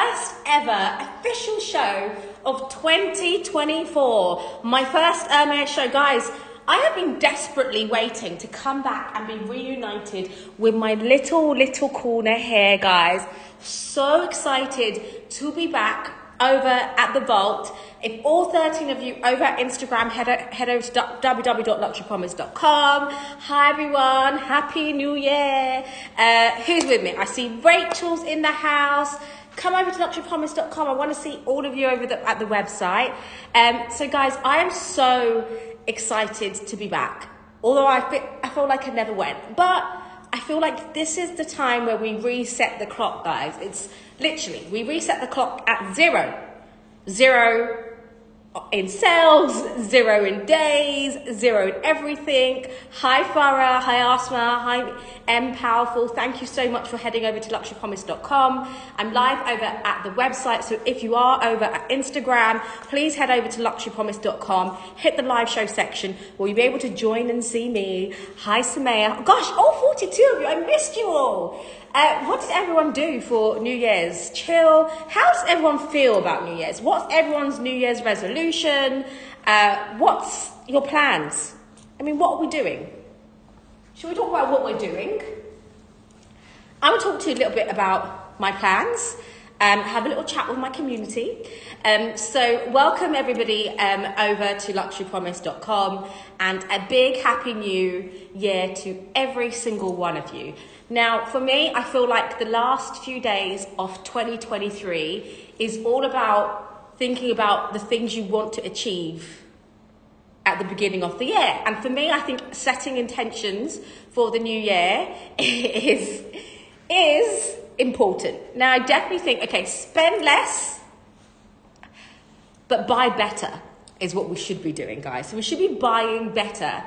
first ever official show of 2024. My first um, show, guys. I have been desperately waiting to come back and be reunited with my little, little corner here, guys. So excited to be back over at the vault. If all 13 of you over at Instagram, head, head over to www.luxurypromise.com. Hi everyone, Happy New Year. Uh, who's with me? I see Rachel's in the house. Come over to luxurypromise.com. I want to see all of you over the, at the website. Um, so guys, I am so excited to be back. Although I feel, I feel like I never went. But I feel like this is the time where we reset the clock, guys. It's literally, we reset the clock at zero. Zero in sales, zero in days, zero in everything. Hi Farah, hi Asma, hi M Powerful. Thank you so much for heading over to luxurypromise.com. I'm live over at the website, so if you are over at Instagram, please head over to luxurypromise.com, hit the live show section where you'll be able to join and see me. Hi Samaya. Gosh, all 42 of you, I missed you all. Uh, what did everyone do for New Year's? Chill. How does everyone feel about New Year's? What's everyone's New Year's resolution? Uh, what's your plans? I mean, what are we doing? Should we talk about what we're doing? I will talk to you a little bit about my plans. Um, have a little chat with my community. Um, so, welcome everybody um, over to luxurypromise.com and a big happy new year to every single one of you. Now, for me, I feel like the last few days of 2023 is all about thinking about the things you want to achieve at the beginning of the year. And for me, I think setting intentions for the new year is is important. Now, I definitely think okay, spend less but buy better is what we should be doing, guys. So we should be buying better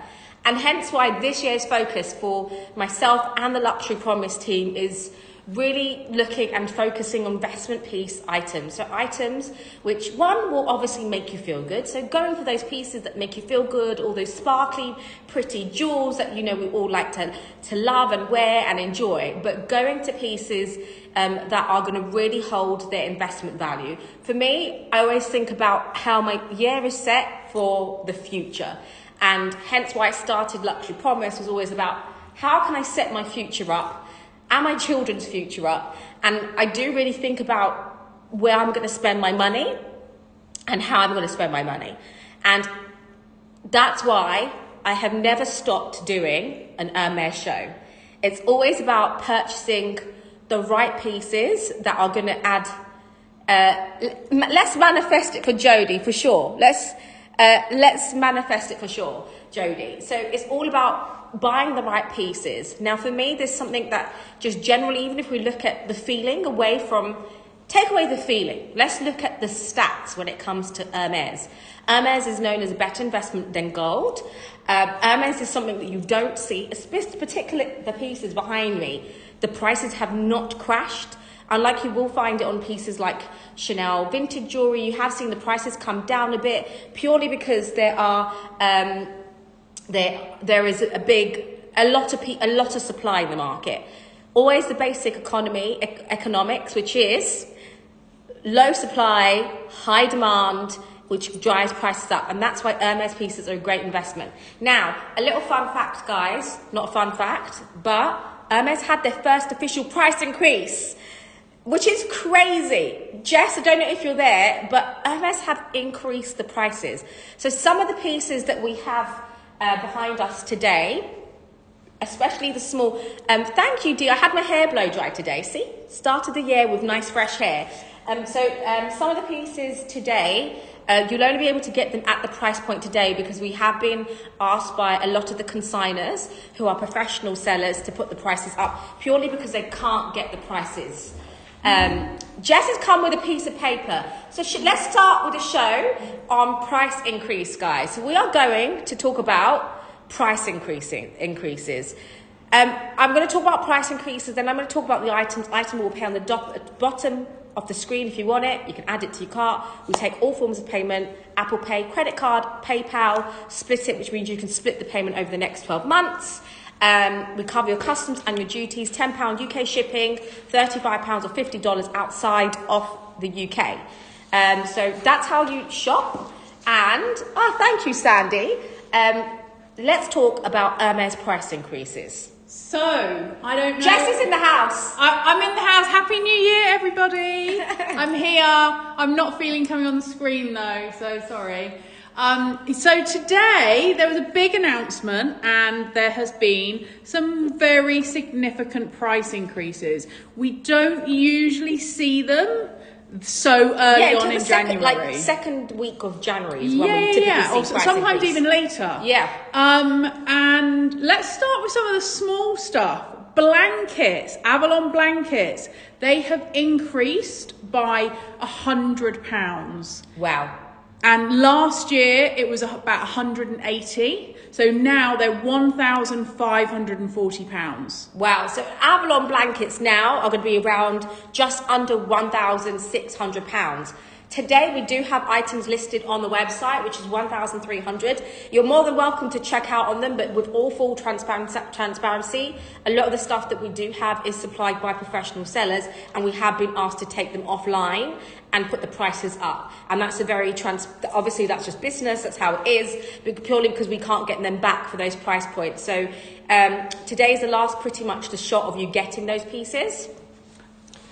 and hence why this year's focus for myself and the Luxury Promise team is really looking and focusing on investment piece items. So items which one will obviously make you feel good. So going for those pieces that make you feel good, all those sparkly, pretty jewels that you know we all like to, to love and wear and enjoy, but going to pieces um, that are going to really hold their investment value. For me, I always think about how my year is set for the future. And hence why I started Luxury Promise was always about how can I set my future up and my children's future up. And I do really think about where I'm going to spend my money and how I'm going to spend my money. And that's why I have never stopped doing an Hermes show. It's always about purchasing the right pieces that are going to add. Uh, let's manifest it for Jodie for sure. Let's uh, let's manifest it for sure, Jody. So it's all about buying the right pieces. Now, for me, there's something that just generally, even if we look at the feeling away from, take away the feeling. Let's look at the stats when it comes to Hermes. Hermes is known as a better investment than gold. Um, Hermes is something that you don't see, especially particularly the pieces behind me. The prices have not crashed. Unlike you will find it on pieces like Chanel vintage jewelry, you have seen the prices come down a bit purely because there are um, there there is a big a lot of a lot of supply in the market. Always the basic economy e- economics, which is low supply, high demand, which drives prices up, and that's why Hermes pieces are a great investment. Now, a little fun fact, guys, not a fun fact, but Hermes had their first official price increase which is crazy. Jess, I don't know if you're there, but Hermes have increased the prices. So some of the pieces that we have uh, behind us today, especially the small. Um, thank you, dear. I had my hair blow dry today. See, started the year with nice fresh hair. Um, so um, some of the pieces today. Uh, you'll only be able to get them at the price point today because we have been asked by a lot of the consigners who are professional sellers to put the prices up purely because they can't get the prices. Um, Jess has come with a piece of paper. So sh- let's start with a show on price increase, guys. So we are going to talk about price increasing increases. Um, I'm going to talk about price increases, then I'm going to talk about the items. Item will pay on the do- bottom of the screen if you want it. You can add it to your cart. We take all forms of payment Apple Pay, credit card, PayPal, split it, which means you can split the payment over the next 12 months. Um, we cover your customs and your duties, £10 UK shipping, £35 or $50 outside of the UK. Um, so that's how you shop. And, oh, thank you, Sandy. Um, let's talk about Hermes price increases. So, I don't know. Jess is in the house. I, I'm in the house. Happy New Year, everybody. I'm here. I'm not feeling coming on the screen though, so sorry. Um, so today there was a big announcement and there has been some very significant price increases. We don't usually see them so early yeah, on in second, January. like second week of January is when yeah, we typically yeah. Or sometimes increase. even later. Yeah. Um, and let's start with some of the small stuff. Blankets, Avalon blankets, they have increased by a hundred pounds. Wow. And last year it was about 180. So now they're 1,540 pounds. Wow. So Avalon blankets now are going to be around just under £1,600. Today we do have items listed on the website, which is 1,300. You're more than welcome to check out on them, but with all full transparency, a lot of the stuff that we do have is supplied by professional sellers, and we have been asked to take them offline and put the prices up. And that's a very trans. Obviously, that's just business. That's how it is. Purely because we can't get them back for those price points. So um, today is the last, pretty much the shot of you getting those pieces.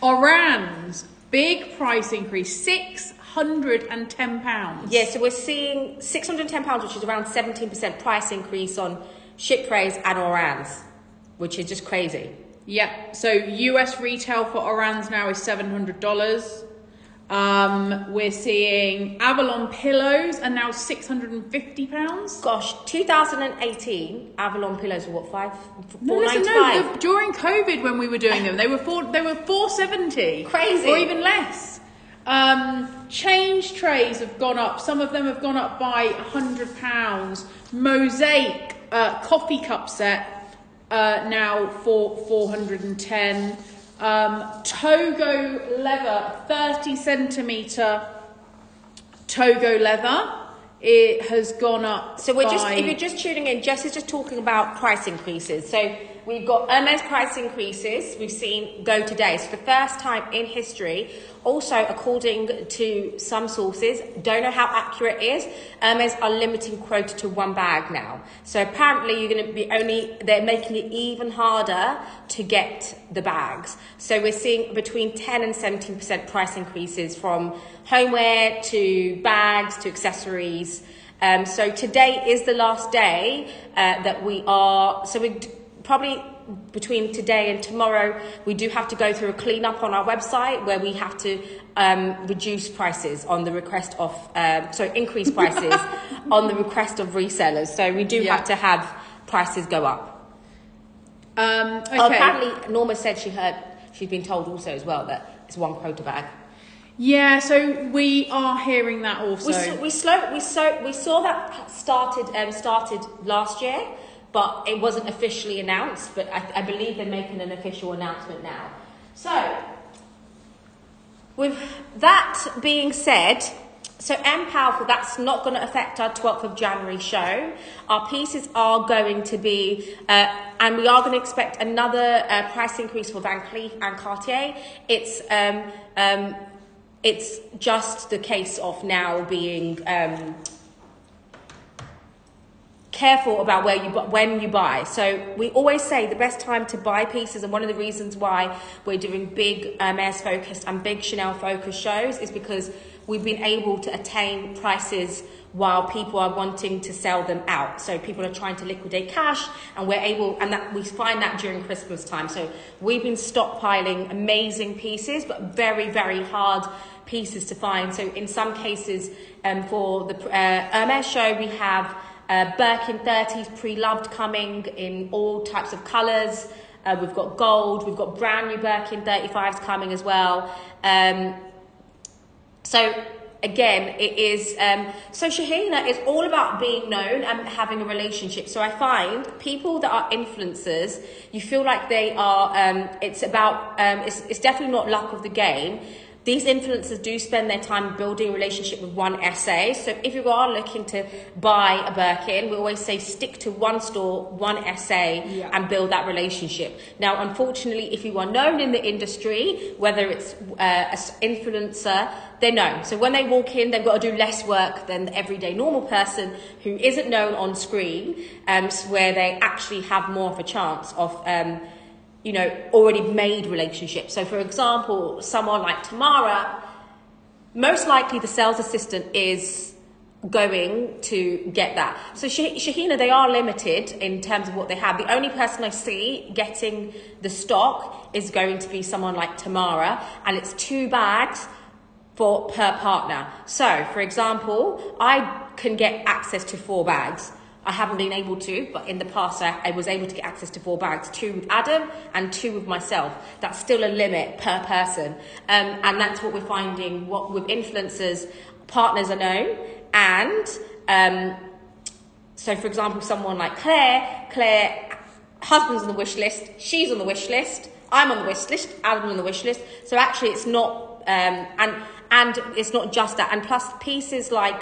Oran's big price increase, 610 pounds. Yeah, so we're seeing £610, which is around 17% price increase on ship trays and Orans, which is just crazy. Yep. So US retail for Oran's now is $700. Um, we're seeing Avalon pillows are now £650. Gosh, 2018, Avalon pillows were what, five? No, listen, no, the- during COVID when we were doing them, they were four, they were 470. Crazy. Or even less. Um, change trays have gone up. Some of them have gone up by £100. Mosaic uh, coffee cup set uh, now for 410. Um, Togo leather, 30 centimetre Togo leather. It has gone up. So we're just, if you're just tuning in, Jess is just talking about price increases. So we've got Hermes price increases we've seen go today. So the first time in history, also according to some sources, don't know how accurate it is, Hermes are limiting quota to one bag now. So apparently you're going to be only, they're making it even harder to get the bags. So we're seeing between 10 and 17% price increases from homeware to bags to accessories. Um, so today is the last day uh, that we are. So we d- probably between today and tomorrow we do have to go through a clean up on our website where we have to um, reduce prices on the request of um, sorry increase prices on the request of resellers. So we do Yeah. have to have prices go up. Um, okay. Oh, apparently Norma said she heard she's been told also as well that it's one quota bag. Yeah, so we are hearing that also. We saw, we slow we saw we saw that started um, started last year, but it wasn't officially announced. But I, I believe they're making an official announcement now. So, with that being said, so M Powerful, that's not going to affect our 12th of January show. Our pieces are going to be, uh, and we are going to expect another uh, price increase for Van Cleef and Cartier. It's um, um, it's just the case of now being um, careful about where you when you buy. So we always say the best time to buy pieces, and one of the reasons why we're doing big Hermes focused and big Chanel focused shows is because we've been able to attain prices while people are wanting to sell them out. So people are trying to liquidate cash, and we're able, and that we find that during Christmas time. So we've been stockpiling amazing pieces, but very very hard pieces to find. So in some cases, um, for the uh, Hermes show, we have uh, Birkin 30s pre-loved coming in all types of colours. Uh, we've got gold. We've got brand new Birkin 35s coming as well. Um, so again, it is. Um, so Shahina is all about being known and having a relationship. So I find people that are influencers, you feel like they are. Um, it's about. Um, it's, it's definitely not luck of the game. These influencers do spend their time building a relationship with one SA. So if you are looking to buy a Birkin, we always say stick to one store, one SA, Yeah. and build that relationship. Now, unfortunately, if you are known in the industry, whether it's uh, an influencer, they're known. So when they walk in, they've got to do less work than the everyday normal person who isn't known on screen, um, where they actually have more of a chance of. Um, you know, already made relationships. So, for example, someone like Tamara, most likely the sales assistant is going to get that. So, Shah- Shahina, they are limited in terms of what they have. The only person I see getting the stock is going to be someone like Tamara, and it's two bags for per partner. So, for example, I can get access to four bags. I haven't been able to, but in the past I, I was able to get access to four bags, two with Adam and two with myself. That's still a limit per person. Um, and that's what we're finding what with influencers, partners are known and um, so for example, someone like Claire, Claire, husband's on the wish list, she's on the wish list, I'm on the wish list, Adam's on the wish list. So actually, it's not, um, and and it's not just that. And plus, pieces like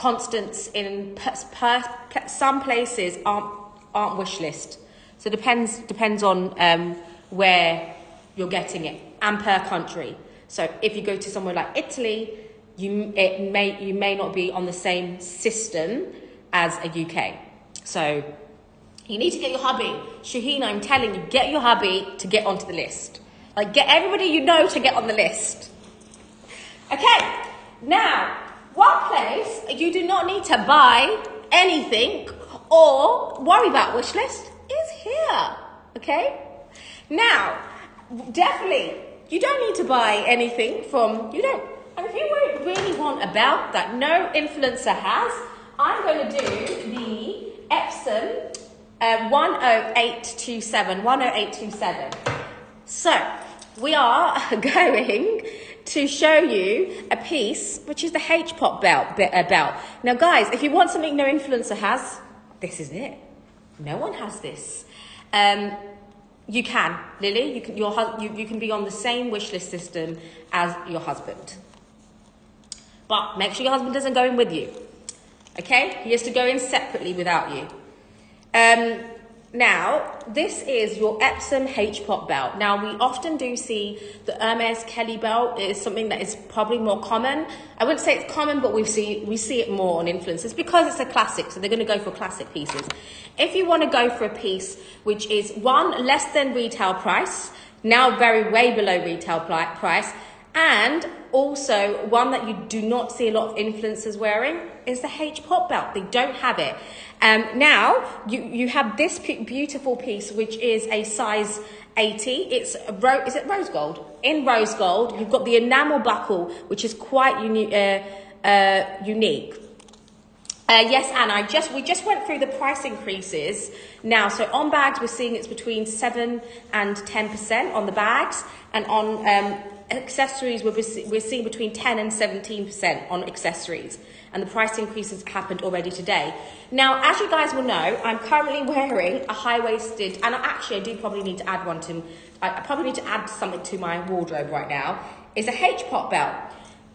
Constance in per, per, some places aren't aren't wish list. So it depends depends on um, where you're getting it and per country. So if you go to somewhere like Italy, you it may you may not be on the same system as a UK. So you need to get your hubby. Shaheen, I'm telling you, get your hubby to get onto the list. Like get everybody you know to get on the list. Okay, now, one place you do not need to buy anything or worry about wish list is here. Okay? Now, definitely, you don't need to buy anything from, you don't, and if you really want a belt that no influencer has, I'm going to do the Epsom uh, 10827. 10827. So, we are going to show you a piece, which is the H-pop belt. uh, belt. Now, guys, if you want something no influencer has, this is it. No one has this. Um, you can, Lily. You can. Your you, you can be on the same wish list system as your husband, but make sure your husband doesn't go in with you. Okay, he has to go in separately without you. Um, now, this is your Epsom H pop belt. Now, we often do see the Hermes Kelly belt is something that is probably more common. I wouldn't say it's common, but we see we see it more on influencers because it's a classic. So they're going to go for classic pieces. If you want to go for a piece which is one less than retail price, now very way below retail price, and also one that you do not see a lot of influencers wearing is the H pop belt. They don't have it. Um, now you you have this beautiful piece which is a size 80. It's ro- is it rose gold? In rose gold, you've got the enamel buckle which is quite uni- uh, uh, unique. Uh, yes, Anna. I just we just went through the price increases now. So on bags, we're seeing it's between seven and ten percent on the bags, and on um, accessories, we're we're seeing between ten and seventeen percent on accessories. And the price increases happened already today. Now, as you guys will know, I'm currently wearing a high waisted, and actually, I do probably need to add one to. I probably need to add something to my wardrobe right now. Is a H pop belt.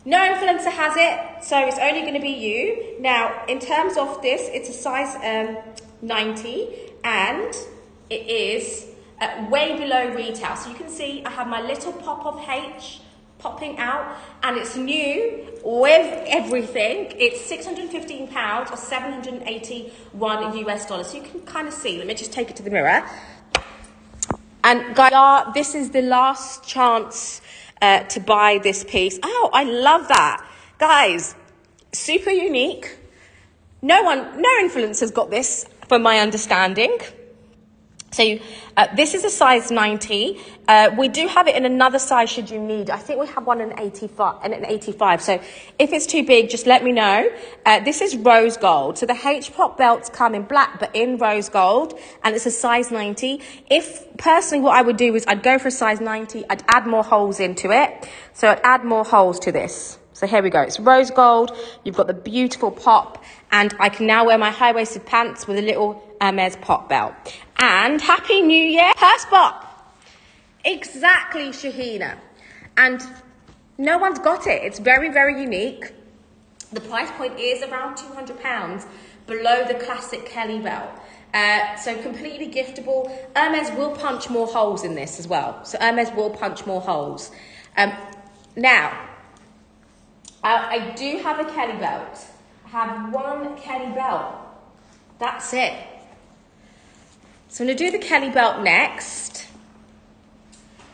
No influencer has it, so it's only going to be you. Now, in terms of this, it's a size um, 90 and it is uh, way below retail. So you can see I have my little pop of H popping out and it's new with everything. It's 615 pounds or 781 US dollars. So you can kind of see. Let me just take it to the mirror. And guys, this is the last chance uh, to buy this piece. Oh, I love that. Guys, super unique. No one, no influencer's got this, from my understanding. So uh, this is a size 90. Uh, we do have it in another size should you need. I think we have one in 85. In an 85. So if it's too big, just let me know. Uh, this is rose gold. So the H pop belts come in black, but in rose gold, and it's a size 90. If personally, what I would do is I'd go for a size 90. I'd add more holes into it. So I'd add more holes to this. So here we go. It's rose gold. You've got the beautiful pop, and I can now wear my high waisted pants with a little Hermes pop belt. And Happy New Year, Purse. Exactly, Shahina. And No one's got it. It's very, very unique. The price point is around £200 below the classic Kelly belt. Uh, so completely giftable. Hermes will punch more holes in this as well. So Hermes will punch more holes. Um, now, I, I do have a Kelly belt. I have one Kelly belt. That's it. So I'm going to do the Kelly belt next.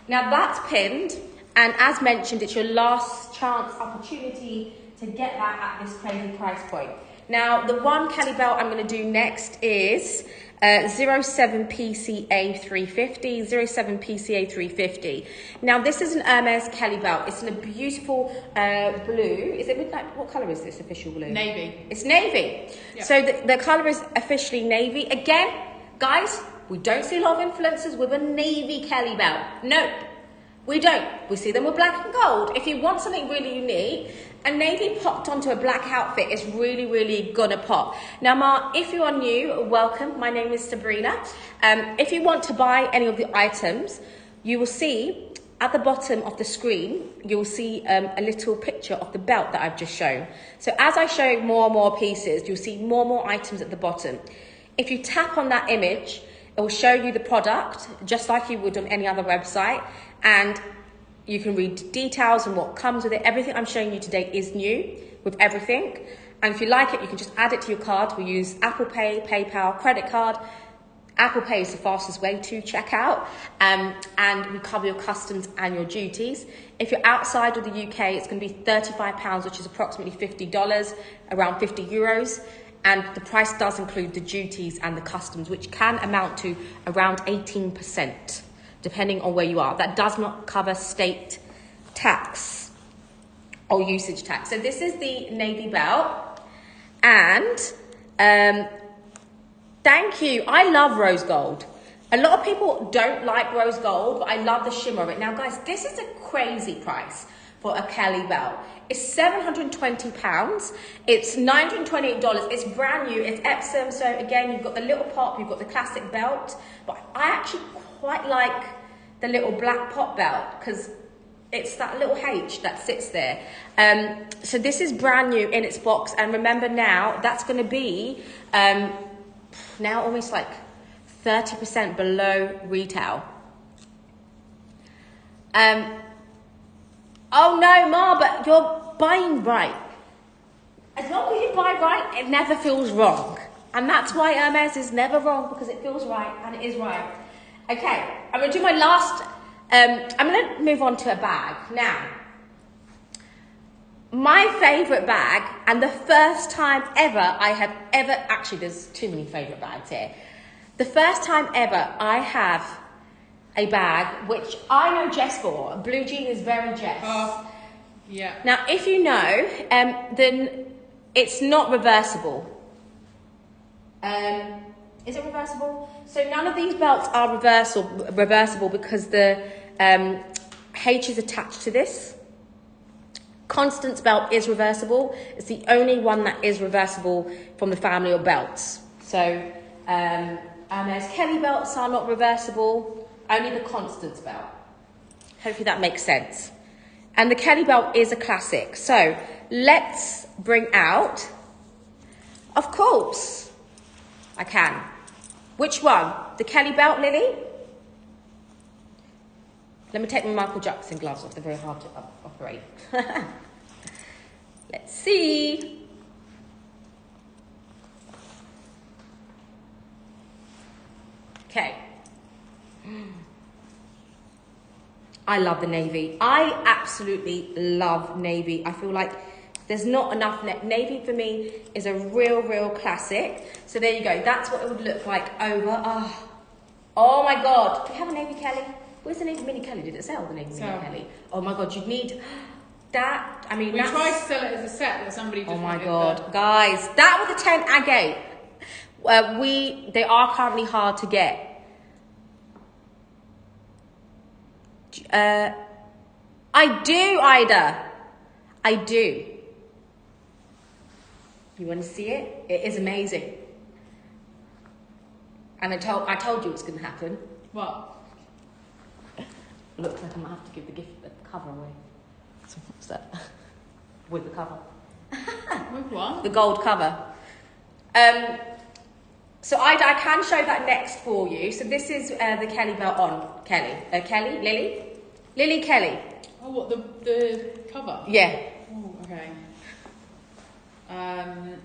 Now that's pinned, and as mentioned, it's your last chance opportunity to get that at this crazy price point. Now, the one Kelly belt I'm going to do next is uh, 07PCA 350, 07PCA 350. Now, this is an Hermes Kelly belt. It's in a beautiful uh, blue. Is it midnight? What colour is this official blue? Navy. It's navy. Yep. So the, the colour is officially navy. Again, guys, we don't see a lot of influencers with a navy Kelly belt. Nope. We don't. We see them with black and gold. If you want something really unique, a navy popped onto a black outfit is really, really gonna pop. Now, Ma, if you are new, welcome. My name is Sabrina. Um, if you want to buy any of the items, you will see at the bottom of the screen, you'll see um, a little picture of the belt that I've just shown. So as I show more and more pieces, you'll see more and more items at the bottom. If you tap on that image, it will show you the product, just like you would on any other website, and you can read details and what comes with it. Everything I'm showing you today is new with everything. And if you like it, you can just add it to your card. We use Apple Pay, PayPal, credit card. Apple Pay is the fastest way to check out, um, and we cover your customs and your duties. If you're outside of the UK, it's going to be £35, which is approximately $50, around 50 euros. And the price does include the duties and the customs, which can amount to around 18% depending on where you are. That does not cover state tax or usage tax. So this is the navy belt, and um, thank you. I love rose gold. A lot of people don't like rose gold, but I love the shimmer of it. Now, guys, this is a crazy price for a Kelly belt. It's £720. It's $928. It's brand new. It's Epsom. So again, you've got the little pop, you've got the classic belt. But I actually quite like the little black pop belt because it's that little H that sits there. Um, so this is brand new in its box. And remember now, that's going to be um, now almost like 30% below retail. Um, oh no, Ma, but you're buying right. As long as you buy right, it never feels wrong. And that's why Hermes is never wrong because it feels right and it is right. Okay, I'm to do my last. Um, I'm to move on to a bag now. My favourite bag, and the first time ever I have ever actually, there's too many favourite bags here. The first time ever I have a bag which I know Jess for. Blue Jean is very Jess. Oh, yeah. Now, if you know, um, then it's not reversible. Um, is it reversible? So none of these belts are reversible, reversible because the um, H is attached to this. Constance belt is reversible. It's the only one that is reversible from the family of belts. So um, Hermes Kelly belts are not reversible. Only the Constance belt. Hopefully that makes sense. And the Kelly belt is a classic. So let's bring out, of course, I can. Which one? The Kelly belt, Lily? Let me take my Michael Jackson gloves off. They're very hard to op- operate. Let's see. Okay. I love the navy. I absolutely love navy. I feel like there's not enough na- navy for me is a real, real classic. So there you go. That's what it would look like over. Oh, oh my God. Do we have a navy Kelly? Where's the navy mini Kelly? Did it sell the navy mini Kelly? Oh my God. You'd need that. I mean, We that's, tried to sell it as a set, but somebody just Oh my god, guys, that was a 10 agate. Uh, we they are currently hard to get. Uh, I do, Ida. I do. You want to see it? It is amazing. And I told I told you it's going to happen. What? Looks like I might have to give the gift the cover away. So, with the cover, With what? the gold cover. Um, so I, I can show that next for you. So this is uh, the Kelly belt on Kelly. Uh, Kelly, Lily, Lily Kelly. Oh, what the the cover? Yeah. Oh, okay. Um,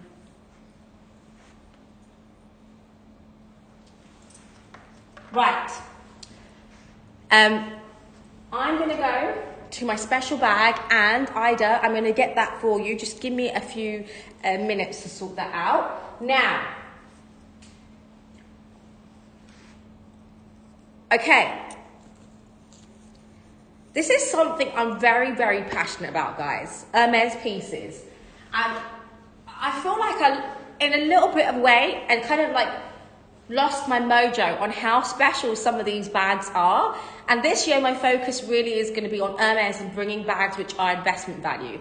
Right. Um, I'm gonna go to my special bag, and Ida, I'm gonna get that for you. Just give me a few uh, minutes to sort that out. Now. Okay. This is something I'm very, very passionate about, guys. Hermes pieces. And I feel like I, in a little bit of way, and kind of like lost my mojo on how special some of these bags are. And this year, my focus really is going to be on Hermes and bringing bags which are investment value.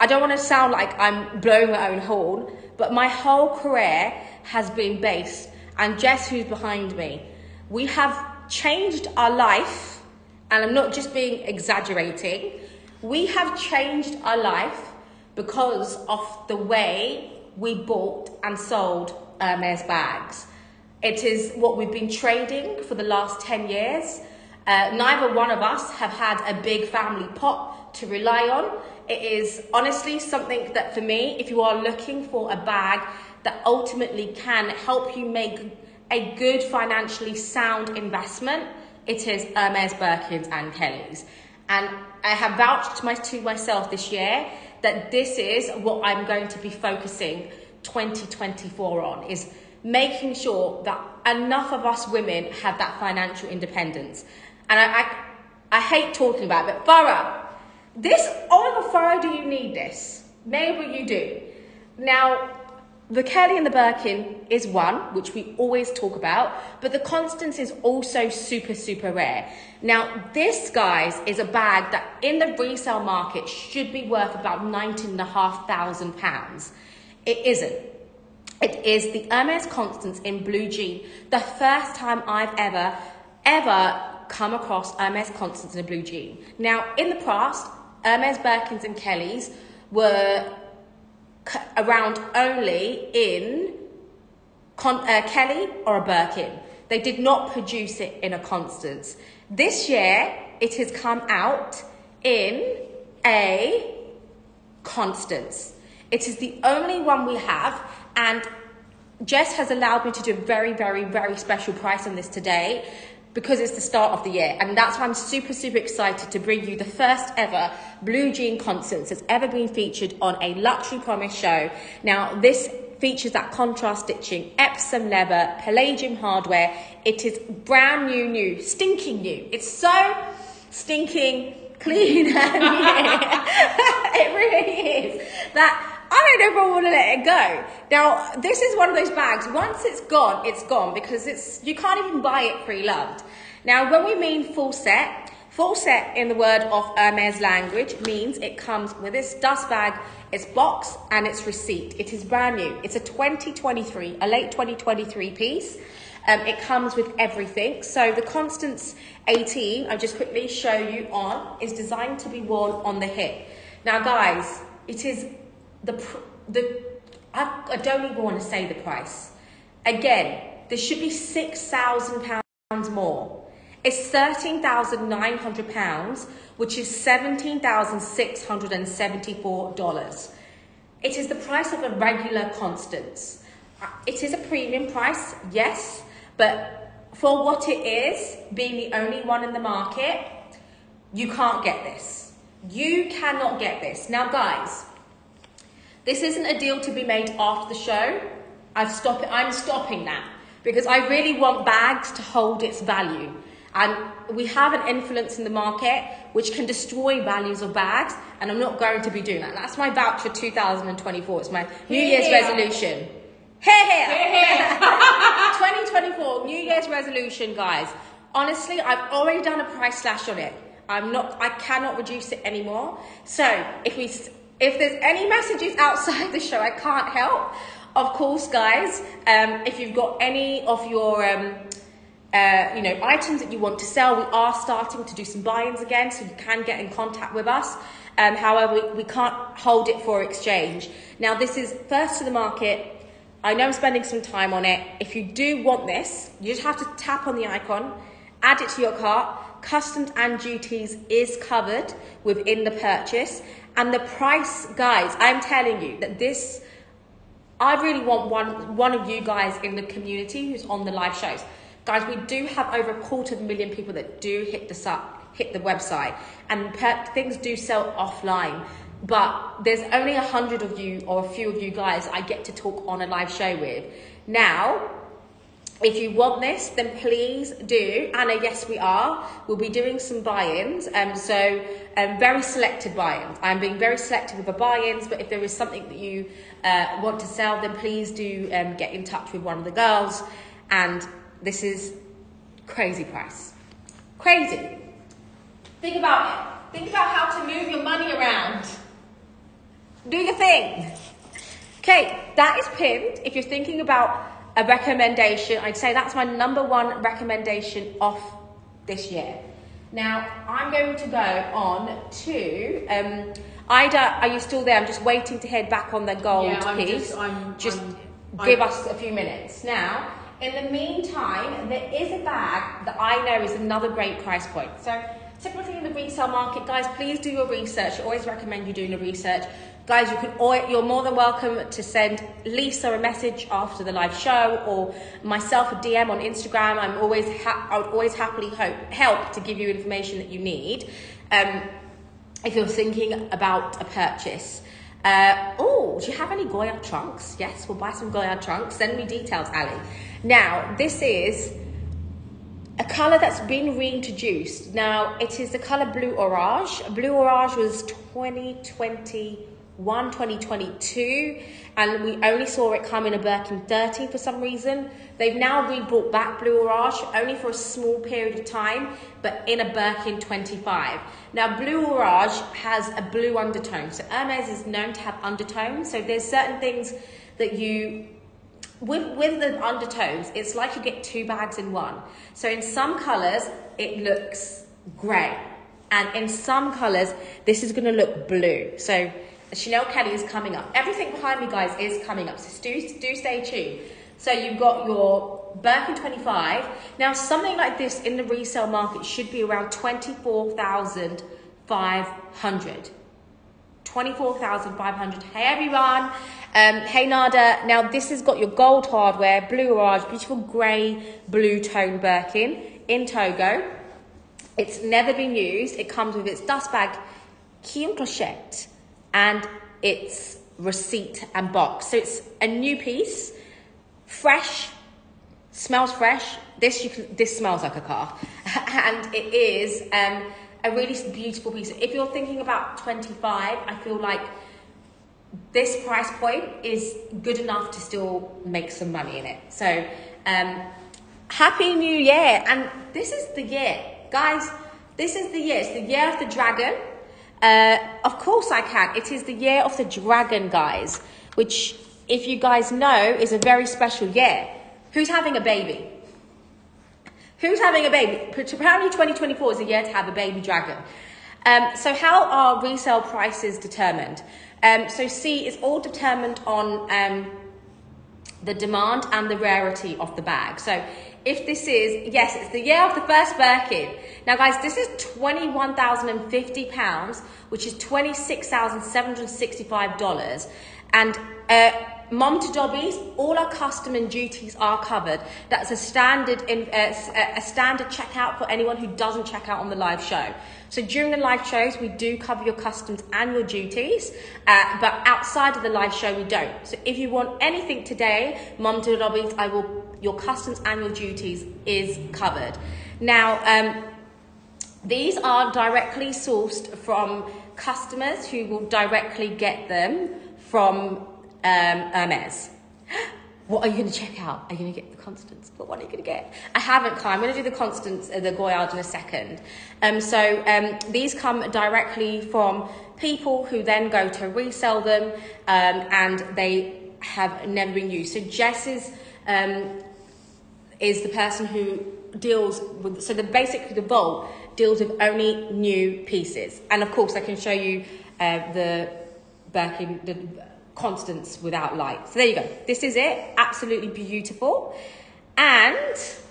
I don't want to sound like I'm blowing my own horn, but my whole career has been based, and Jess, who's behind me, we have changed our life, and I'm not just being exaggerating, we have changed our life because of the way we bought and sold Hermes bags. It is what we've been trading for the last 10 years. Uh, neither one of us have had a big family pot to rely on. It is honestly something that for me, if you are looking for a bag that ultimately can help you make a good financially sound investment, it is Hermes, Birkins and Kellys. And I have vouched to, my, to myself this year that this is what I'm going to be focusing 2024 on, is making sure that enough of us women have that financial independence. And I, I, I hate talking about it, but Farah, this, Oliver Farah, do you need this? Maybe you do. Now, the Kelly and the Birkin is one, which we always talk about, but the Constance is also super, super rare. Now, this, guys, is a bag that in the resale market should be worth about £19,500. It isn't. It is the Hermes Constance in blue jean. The first time I've ever, ever come across Hermes Constance in a blue jean. Now, in the past, Hermes Birkins and Kellys were around only in Con- uh, Kelly or a Birkin. They did not produce it in a Constance. This year, it has come out in a Constance. It is the only one we have, and Jess has allowed me to do a very, very, very special price on this today because it's the start of the year, and that's why I'm super, super excited to bring you the first ever blue jean Constance that's ever been featured on a luxury promise show. Now, this features that contrast stitching, Epsom leather, palladium hardware. It is brand new, new, stinking new. It's so stinking clean and it really is. That I don't ever want to let it go. Now, this is one of those bags. Once it's gone, it's gone because it's you can't even buy it pre-loved. Now, when we mean full set, full set in the word of Hermes language means it comes with its dust bag, its box, and its receipt. It is brand new. It's a 2023, a late 2023 piece. Um, it comes with everything. So the Constance 18, I'll just quickly show you on, is designed to be worn on the hip. Now, guys, it is the the I, I don't even want to say the price. Again, this should be six thousand pounds more. It's thirteen thousand nine hundred pounds, which is seventeen thousand six hundred and seventy-four dollars. It is the price of a regular Constance. It is a premium price, yes, but for what it is, being the only one in the market, you can't get this. You cannot get this. Now, guys, this isn't a deal to be made after the show. I've stop I'm stopping that because I really want bags to hold its value. And we have an influence in the market which can destroy values of bags, and I'm not going to be doing that. That's my voucher 2024. It's my New Year's Here. resolution. Here, here. here 2024 New Year's resolution, guys. Honestly, I've already done a price slash on it. I'm not. I cannot reduce it anymore. So if we, if there's any messages outside the show, I can't help. Of course, guys. Um, if you've got any of your um, uh, you know, items that you want to sell, we are starting to do some buy-ins again, so you can get in contact with us. Um, however, we, we can't hold it for exchange. Now, this is first to the market. I know I'm spending some time on it. If you do want this, you just have to tap on the icon, add it to your cart. Customs and duties is covered within the purchase. And the price, guys, I'm telling you that this, I really want one, one of you guys in the community who's on the live shows. Guys, we do have over a quarter of a million people that do hit the sub, hit the website, and per, things do sell offline. But there's only a hundred of you or a few of you guys I get to talk on a live show with. Now, if you want this, then please do. Anna, yes, we are. We'll be doing some buy-ins. Um, so um, very selected buy-ins. I'm being very selective with the buy-ins, but if there is something that you uh, want to sell, then please do um, get in touch with one of the girls. And this is crazy price. Crazy. Think about it. Think about how to move your money around. Do your thing. Okay, that is pinned. If you're thinking about a recommendation, I'd say that's my number one recommendation off this year. Now, I'm going to go on to um, Ida. Are you still there? I'm just waiting to head back on the gold Yeah, I'm piece. just- I'm- just I'm- give I'm- us a few minutes. Now, in the meantime, there is a bag that I know is another great price point. So, typically in the resale market, guys, please do your research. I always recommend you doing the research. Guys, you can you're more than welcome to send Lisa a message after the live show or myself a DM on Instagram. I'm always ha- I would always happily hope, help to give you information that you need. Um, if you're thinking about a purchase. Uh, oh, do you have any Goyard trunks? Yes, we'll buy some Goyard trunks. Send me details, Ali. Now, this is a colour that's been reintroduced. Now, it is the colour Blue Orange. Blue Orange was 2021, 2022, and we only saw it come in a Birkin 30 for some reason. They've now rebrought back Blue Orange only for a small period of time, but in a Birkin 25. Now, Blue Orange has a blue undertone. So Hermes is known to have undertones. So there's certain things that you with with the undertones, it's like you get two bags in one. So in some colors, it looks grey, and in some colors, this is going to look blue. So Chanel Kelly is coming up. Everything behind me, guys, is coming up. So do do stay tuned. So you've got your Birkin 25. Now something like this in the resale market should be around 24,500. 24,500. Hey everyone. Um, hey Nada. Now this has got your gold hardware, blue orange, beautiful grey blue tone Birkin in Togo. It's never been used. It comes with its dust bag, key and clochette, and its receipt and box. So it's a new piece, fresh, smells fresh. This you can, this smells like a car, and it is um, a really beautiful piece. If you're thinking about 25, I feel like this price point is good enough to still make some money in it. So, um, happy new year! And this is the year, guys. This is the year. It's the year of the dragon. Uh, of course, I can. It is the year of the dragon, guys. Which, if you guys know, is a very special year. Who's having a baby? Who's having a baby? Apparently, 2024 is a year to have a baby dragon. Um, so, how are resale prices determined? Um, so, C is all determined on um, the demand and the rarity of the bag. So, if this is, yes, it's the year of the first Birkin. Now, guys, this is £21,050, which is $26,765. And uh, Mom to Dobbies, all our custom and duties are covered. That's a standard in, uh, a standard checkout for anyone who doesn't check out on the live show. So during the live shows, we do cover your customs and your duties, uh, but outside of the live show, we don't. So if you want anything today, Mom to Dobbies, I will. Your customs your duties is covered. Now, um, these are directly sourced from customers who will directly get them from um, Hermes. What are you going to check out? Are you going to get the Constance? What are you going to get? I haven't come. I'm going to do the Constance, uh, the Goyard in a second. Um, so um, these come directly from people who then go to resell them um, and they have never been used. So Jess is, um, is the person who deals with, so the basically the vault deals with only new pieces. And of course I can show you uh, the Birkin, the Constance without light. So there you go. This is it. Absolutely beautiful. And,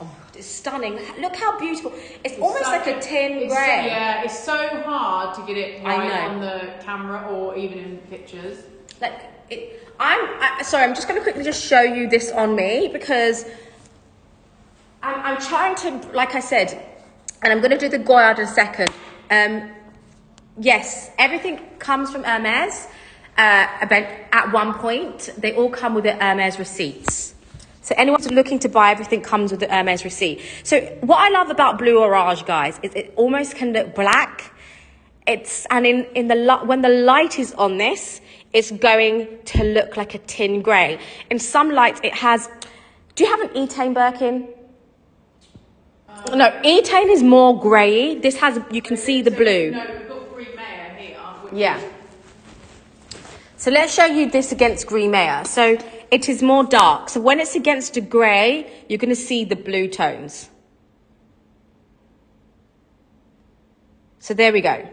oh, God, it's stunning. Look how beautiful. It's, almost like a tin grey. So, yeah, it's so hard to get it right on the camera or even in pictures. Like it, I'm I, sorry. I'm just going to quickly just show you this on me because I'm, I'm trying to, like I said, and I'm going to do the Goyard in a second. Um, yes, everything comes from Hermes. Uh, about at one point, they all come with the Hermes receipts. So anyone who's looking to buy everything comes with the Hermes receipt. So what I love about Bleu Orage, guys, is it almost can look black. It's and in in the when the light is on this, it's going to look like a tin grey. In some lights, it has. Do you have an Etain Birkin? No, Etain is more grey. This has you can see the blue. No, we've got Gris Meyer here. Yeah. So let's show you this against Gris Meyer. So it is more dark. So when it's against a grey, you're going to see the blue tones. So there we go. And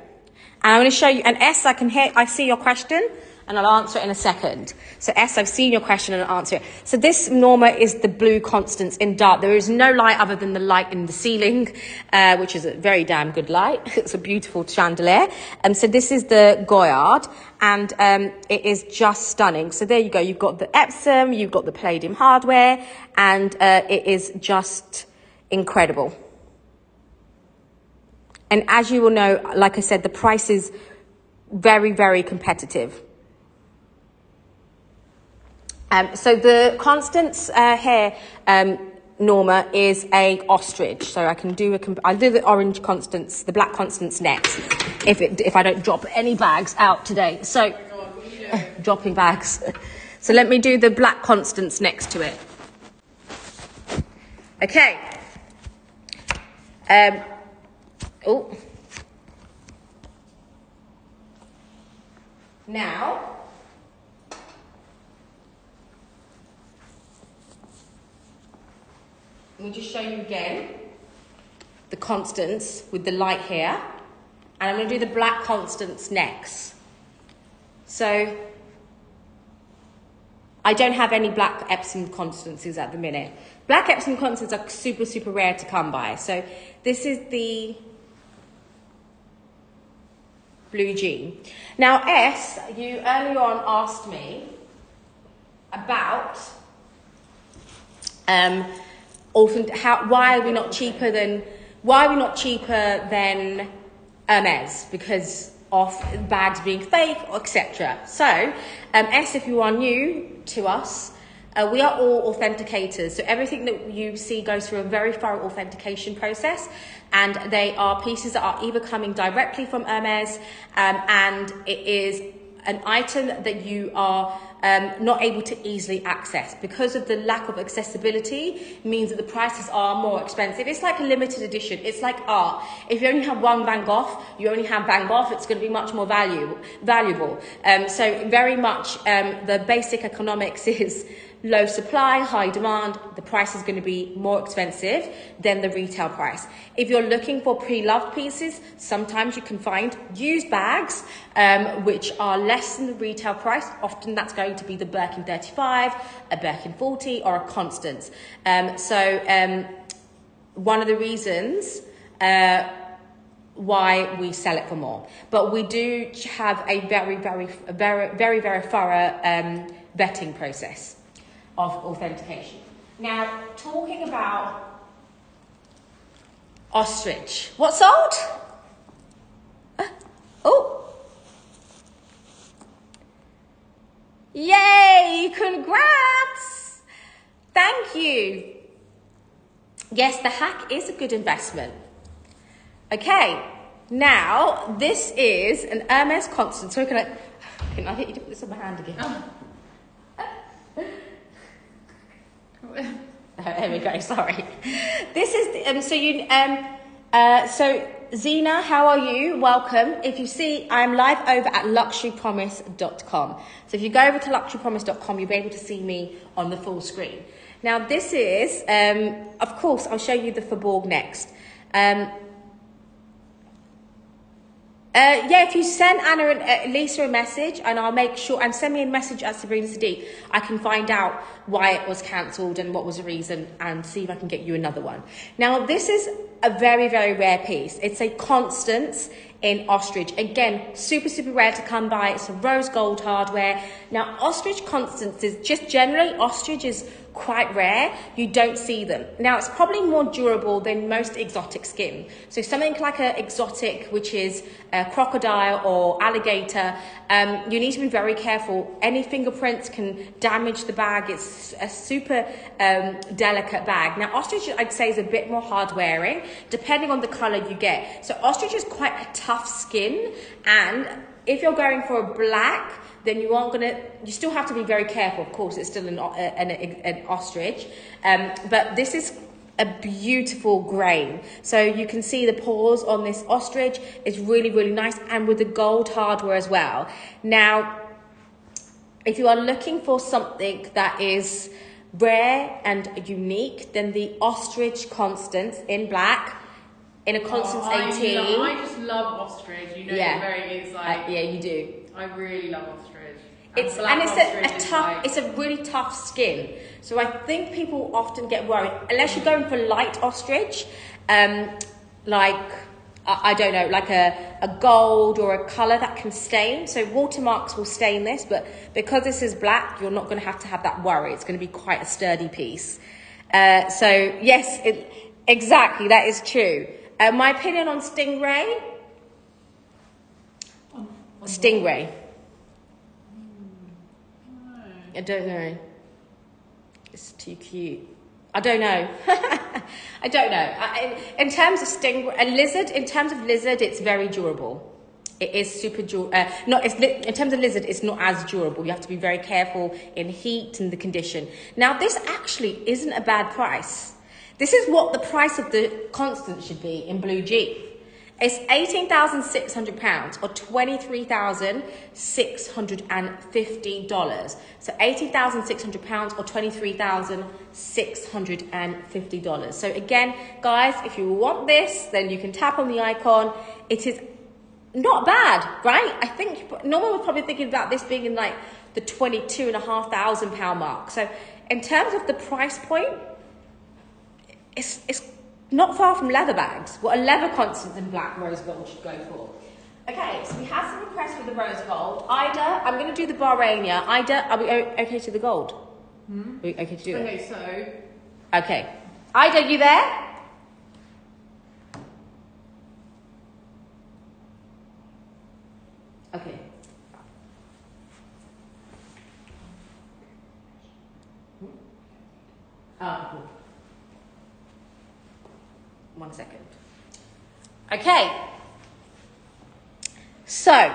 I'm going to show you, and S, I can hear, I see your question, and I'll answer it in a second. So S, I've seen your question and I'll answer it. So this Norma is the blue Constance in dark. There is no light other than the light in the ceiling, uh, which is a very damn good light. it's a beautiful chandelier. Um, so this is the Goyard, and um, it is just stunning. So there you go. You've got the Epsom, you've got the Palladium hardware, and uh, it is just incredible. And as you will know, like I said, the price is very, very competitive. Um, so the Constance uh, here, um, Norma, is a ostrich. So I can do a, I'll do the orange Constance, the black Constance next, if it, if I don't drop any bags out today. So God, what are dropping bags. So let me do the black Constance next to it. Okay. Um, oh. Now, let me just show you again the Constance with the light here. And I'm going to do the black Constance next. So I don't have any black Epsom Constance at the minute. Black Epsom Constance are super, super rare to come by. So this is the blue jean. Now, S, you earlier on asked me about um, orphan, how, why are we not cheaper than why are we not cheaper than Hermes because of bags being fake, etc. So, um, S, if you are new to us, uh, we are all authenticators. So everything that you see goes through a very thorough authentication process, and they are pieces that are either coming directly from Hermes, um, and it is an item that you are um, not able to easily access. Because of the lack of accessibility means that the prices are more expensive. It's like a limited edition. It's like art. If you only have one van gogh you only have van gogh it's going to be much more value, valuable. Um, so very much um, the basic economics is low supply, high demand, the price is going to be more expensive than the retail price. If you're looking for pre-loved pieces, sometimes you can find used bags um, which are less than the retail price. Often that's going to be the Birkin 35, a Birkin 40 or a Constance. Um, so um, one of the reasons uh, why we sell it for more. But we do have a very, very, very, very, very thorough um, vetting process of authentication. Now, talking about ostrich, What's sold? Uh, oh, yay! Congrats! Thank you. Yes, the HAC is a good investment. Okay, now this is an Hermes Constance. So can I? Can I get you to put this on my hand again? there we go. Sorry. This is the, um. So you um. Uh. So Zena, how are you? Welcome. If you see, I'm live over at luxurypromise.com. So if you go over to luxurypromise.com, you'll be able to see me on the full screen. Now this is um. Of course, I'll show you the Faubourg next. Um. Uh, yeah, if you send Anna and uh, Lisa a message, and I'll make sure, and send me a message at Sabrina Sadiq, I can find out why it was cancelled and what was the reason, and see if I can get you another one. Now, this is a very, very rare piece. It's a Constance in ostrich. Again, super, super rare to come by. It's a rose gold hardware. Now, ostrich Constance is just generally, ostrich is quite rare. You don't see them. Now, it's probably more durable than most exotic skin. So something like an exotic, which is a crocodile or alligator, um, you need to be very careful. Any fingerprints can damage the bag. It's a super um, delicate bag. Now, ostrich, I'd say, is a bit more hard wearing, depending on the color you get. So ostrich is quite a tough skin, and if you're going for a black, then you aren't gonna. You still have to be very careful. Of course, it's still an an, an ostrich, um, but this is a beautiful grain. So you can see the pores on this ostrich. It's really really nice, and with the gold hardware as well. Now, if you are looking for something that is rare and unique, then the ostrich Constance in black in a Constance Oh, I 18. love- I just love ostrich. You know, Yeah. very. It's Uh, like yeah, you do. I really love ostrich. It's and it's a, a tough. It's a really tough skin. So I think people often get worried unless you're going for light ostrich, um, like I, I don't know, like a, a gold or a color that can stain. So watermarks will stain this, but because this is black, you're not going to have to have that worry. It's going to be quite a sturdy piece. Uh, so yes, it, exactly that is true. Uh, my opinion on stingray. Stingray. I don't know. It's too cute. I don't know. I don't know. I, in, in terms of sting, a lizard. In terms of lizard, it's very durable. It is super durable. Uh, not it's in terms of lizard, it's not as durable. You have to be very careful in heat and the condition. Now, this actually isn't a bad price. This is what the price of the Constance should be in Blue G. It's eighteen thousand six hundred pounds or twenty three thousand six hundred and fifty dollars. So eighteen thousand six hundred pounds or twenty three thousand six hundred and fifty dollars. So again, guys, if you want this, then you can tap on the icon. It is not bad, right? I think normal was probably thinking about this being in like the twenty-two and a half thousand pound mark. So in terms of the price point, it's it's not far from leather bags. What a leather Constance in black rose gold should go for. Okay, so we have some requests for the rose gold. Ida, I'm going to do the Barenia. Ida, are we okay to the gold? Are we okay to do it? Okay, so Okay. Ida, you there? Okay. Ah, cool. One second. Okay. So,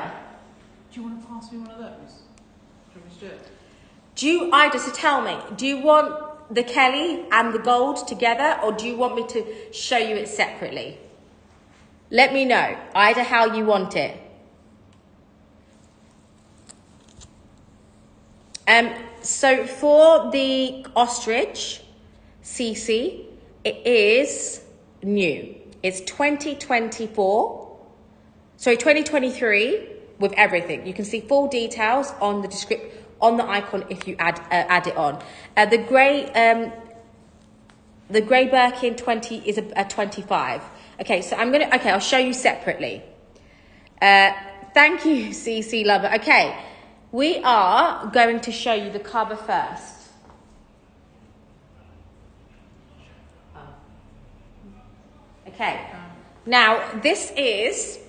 do you want to pass me one of those? Do you want me to do it? do you, Ida, so tell me, do you want the Kelly and the gold together or do you want me to show you it separately? Let me know, Ida, how you want it. Um, so for the ostrich CC, it is new. It's 2024, sorry, 2023 with everything. You can see full details on the descript on the icon if you add uh, add it on. Uh, the grey um, the grey Birkin 20 is a, a 25. Okay, so I'm gonna okay, I'll show you separately. Uh, thank you, CC Lover. Okay, we are going to show you the cover first. Okay, now this is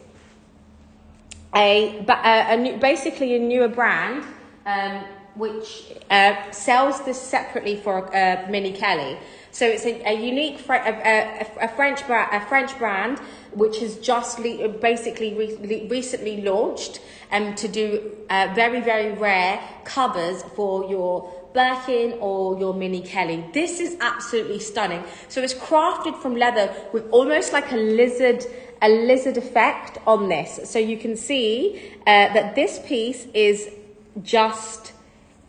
a, a, a new, basically a newer brand um, which uh, sells this separately for uh, Mini Kelly. So it's a, a unique a, a, a French brand, a French brand which has just le- basically re- recently launched um, to do uh, very very rare covers for your Birkin or your Mini Kelly. This is absolutely stunning. So it's crafted from leather with almost like a lizard a lizard effect on this. So you can see uh, that this piece is just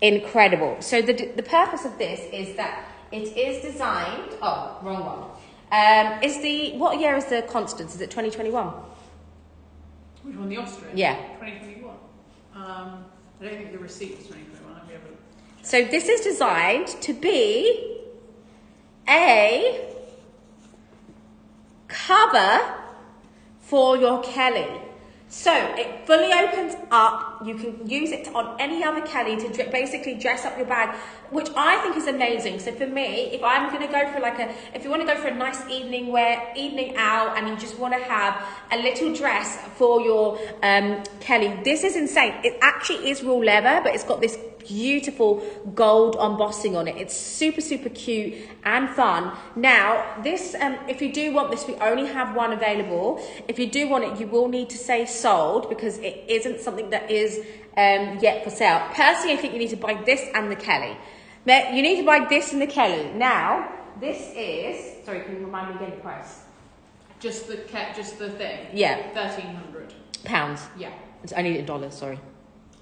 incredible. So the, the purpose of this is that it is designed, oh, wrong one. Um, is the, what year is the Constance? Is it 2021? Which one, the Austrian? Yeah. 2021. Um, I don't think the receipt was 2021. Let me have a look. So this is designed to be a cover for your Kelly. So it fully opens up. You can use it on any other Kelly to basically dress up your bag, which I think is amazing. So for me, if I'm going to go for like a, if you want to go for a nice evening wear, evening out, and you just want to have a little dress for your um, Kelly, this is insane. It actually is real leather, but it's got this beautiful gold embossing on it. It's super, super cute and fun. Now, this, um, if you do want this, we only have one available. If you do want it, you will need to say sold because it isn't something that is um, yet for sale. Personally, I think you need to buy this and the Kelly. You need to buy this and the Kelly. Now, this is, sorry, can you remind me again the price? Just the just the thing. Yeah. 1300. Pounds. Yeah. I need it in dollars, sorry.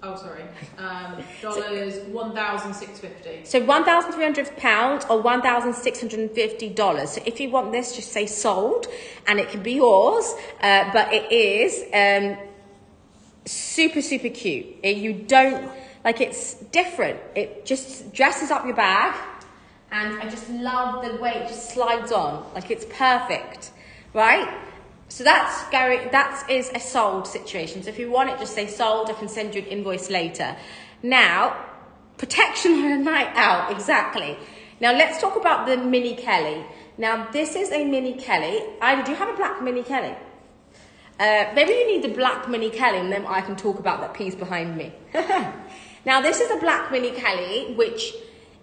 Oh, sorry. Um, dollars, 1,650. So £1,300 or $1,650. So if you want this, just say sold and it can be yours. Uh, but it is um, super, super cute. It, you don't, like it's different. It just dresses up your bag and I just love the way it just slides on. Like it's perfect, right? So that's Gary, that is a sold situation. So if you want it, just say sold. I can send you an invoice later. Now, protection on a night out, exactly. Now let's talk about the mini Kelly. Now this is a mini Kelly. I do you have a black mini Kelly. Uh, maybe you need the black mini Kelly, and then I can talk about that piece behind me. now this is a black mini Kelly, which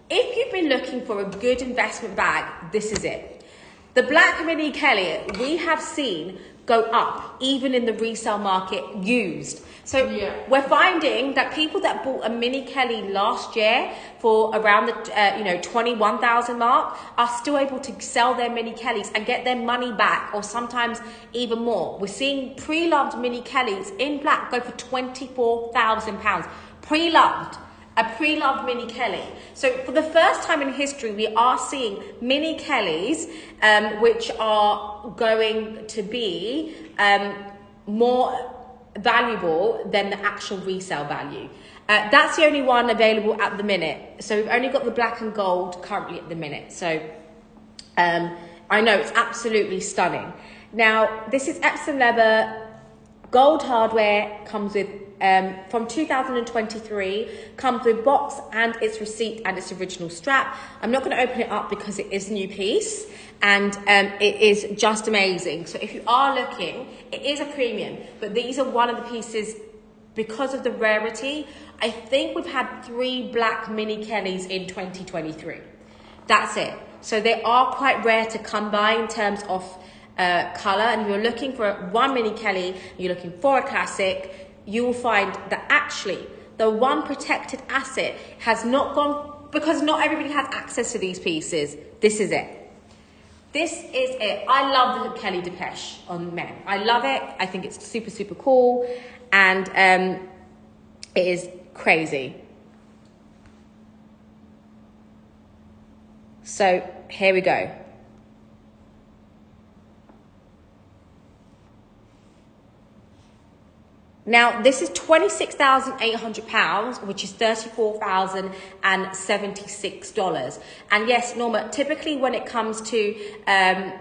if you've been looking for a good investment bag, this is it. The Black Mini Kelly, we have seen go up even in the resale market used. So Yeah. we're finding that people that bought a Mini Kelly last year for around the uh, you know 21,000 mark are still able to sell their Mini Kellys and get their money back or sometimes even more. We're seeing pre-loved Mini Kellys in black go for 24,000 pounds. Pre-loved a pre-loved mini Kelly. So for the first time in history, we are seeing mini Kellys, um, which are going to be um, more valuable than the actual resale value. Uh, that's the only one available at the minute. So we've only got the black and gold currently at the minute. So um, I know it's absolutely stunning. Now this is Epsom leather Gold hardware comes with um, from 2023 comes with box and its receipt and its original strap. I'm not going to open it up because it is a new piece and um, it is just amazing. So if you are looking, it is a premium, but these are one of the pieces because of the rarity. I think we've had three black mini Kellys in 2023. That's it. So they are quite rare to come by in terms of uh, color. And you're looking for one mini Kelly, you're looking for a classic, you will find that actually the one protected asset has not gone because not everybody has access to these pieces. This is it. This is it. I love the Kelly Depeche on men. I love it. I think it's super, super cool. And um, it is crazy. So here we go. Now, this is £26,800, which is $34,076. And yes, Norma, typically when it comes to um,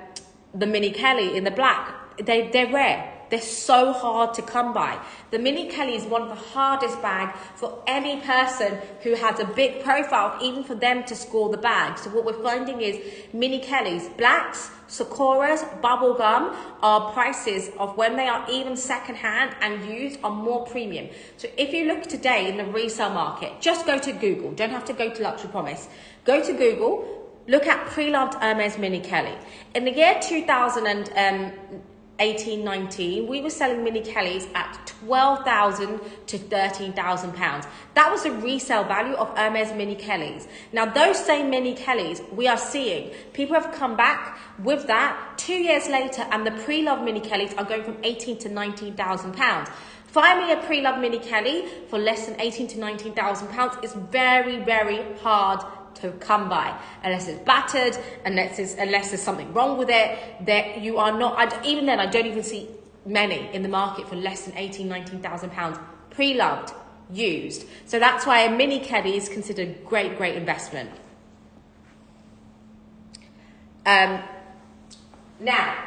the Mini Kelly in the black, they, they're rare. They're so hard to come by. The Mini Kelly is one of the hardest bags for any person who has a big profile, even for them to score the bag. So what we're finding is Mini Kellys, blacks, Sakuras, bubblegum are prices of when they are even secondhand and used are more premium. So if you look today in the resale market, just go to Google. Don't have to go to Luxury Promise. Go to Google, look at pre-loved Hermes Mini Kelly. In the year um, 2018, 19, we were selling Mini Kellys at 12,000 to 13,000 pounds. That was the resale value of Hermes Mini Kellys. Now, those same Mini Kellys, we are seeing people have come back with that two years later, and the pre-loved Mini Kellys are going from 18 to 19,000 pounds. Find me a pre-loved Mini Kelly for less than 18 to 19,000 pounds is very, very hard to come by unless it's battered unless it's, unless there's something wrong with it that you are not I, even then i don't even see many in the market for less than 18, 19,000 pounds, pre-loved, used. So that's why a mini Kelly is considered a great, great investment. Um, now,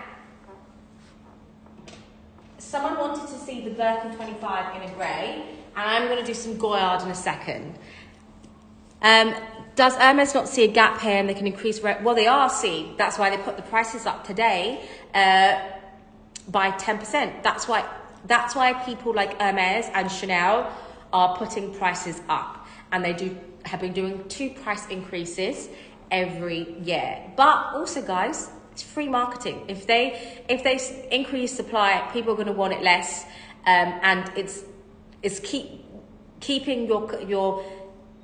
someone wanted to see the Birkin 25 in a grey, and I'm going to do some Goyard in a second. Um, does Hermes not see a gap here and they can increase? Re- well, they are see. That's why they put the prices up today uh, by 10%. That's why. That's why people like Hermes and Chanel are putting prices up, and they do have been doing two price increases every year. But also, guys, it's free marketing. If they if they increase supply, people are going to want it less, um, and it's it's keep keeping your your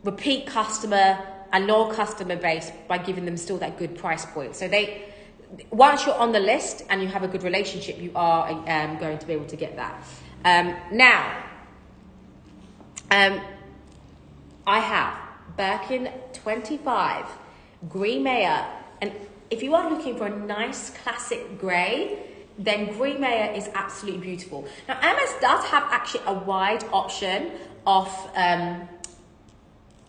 repeat customer and loyal customer base by giving them still that good price point. So they once you're on the list and you have a good relationship, you are um, going to be able to get that. Um, now, um, I have Birkin 25, Gris Meyer, and if you are looking for a nice classic grey, then Gris Meyer is absolutely beautiful. Now, Hermes does have actually a wide option of um,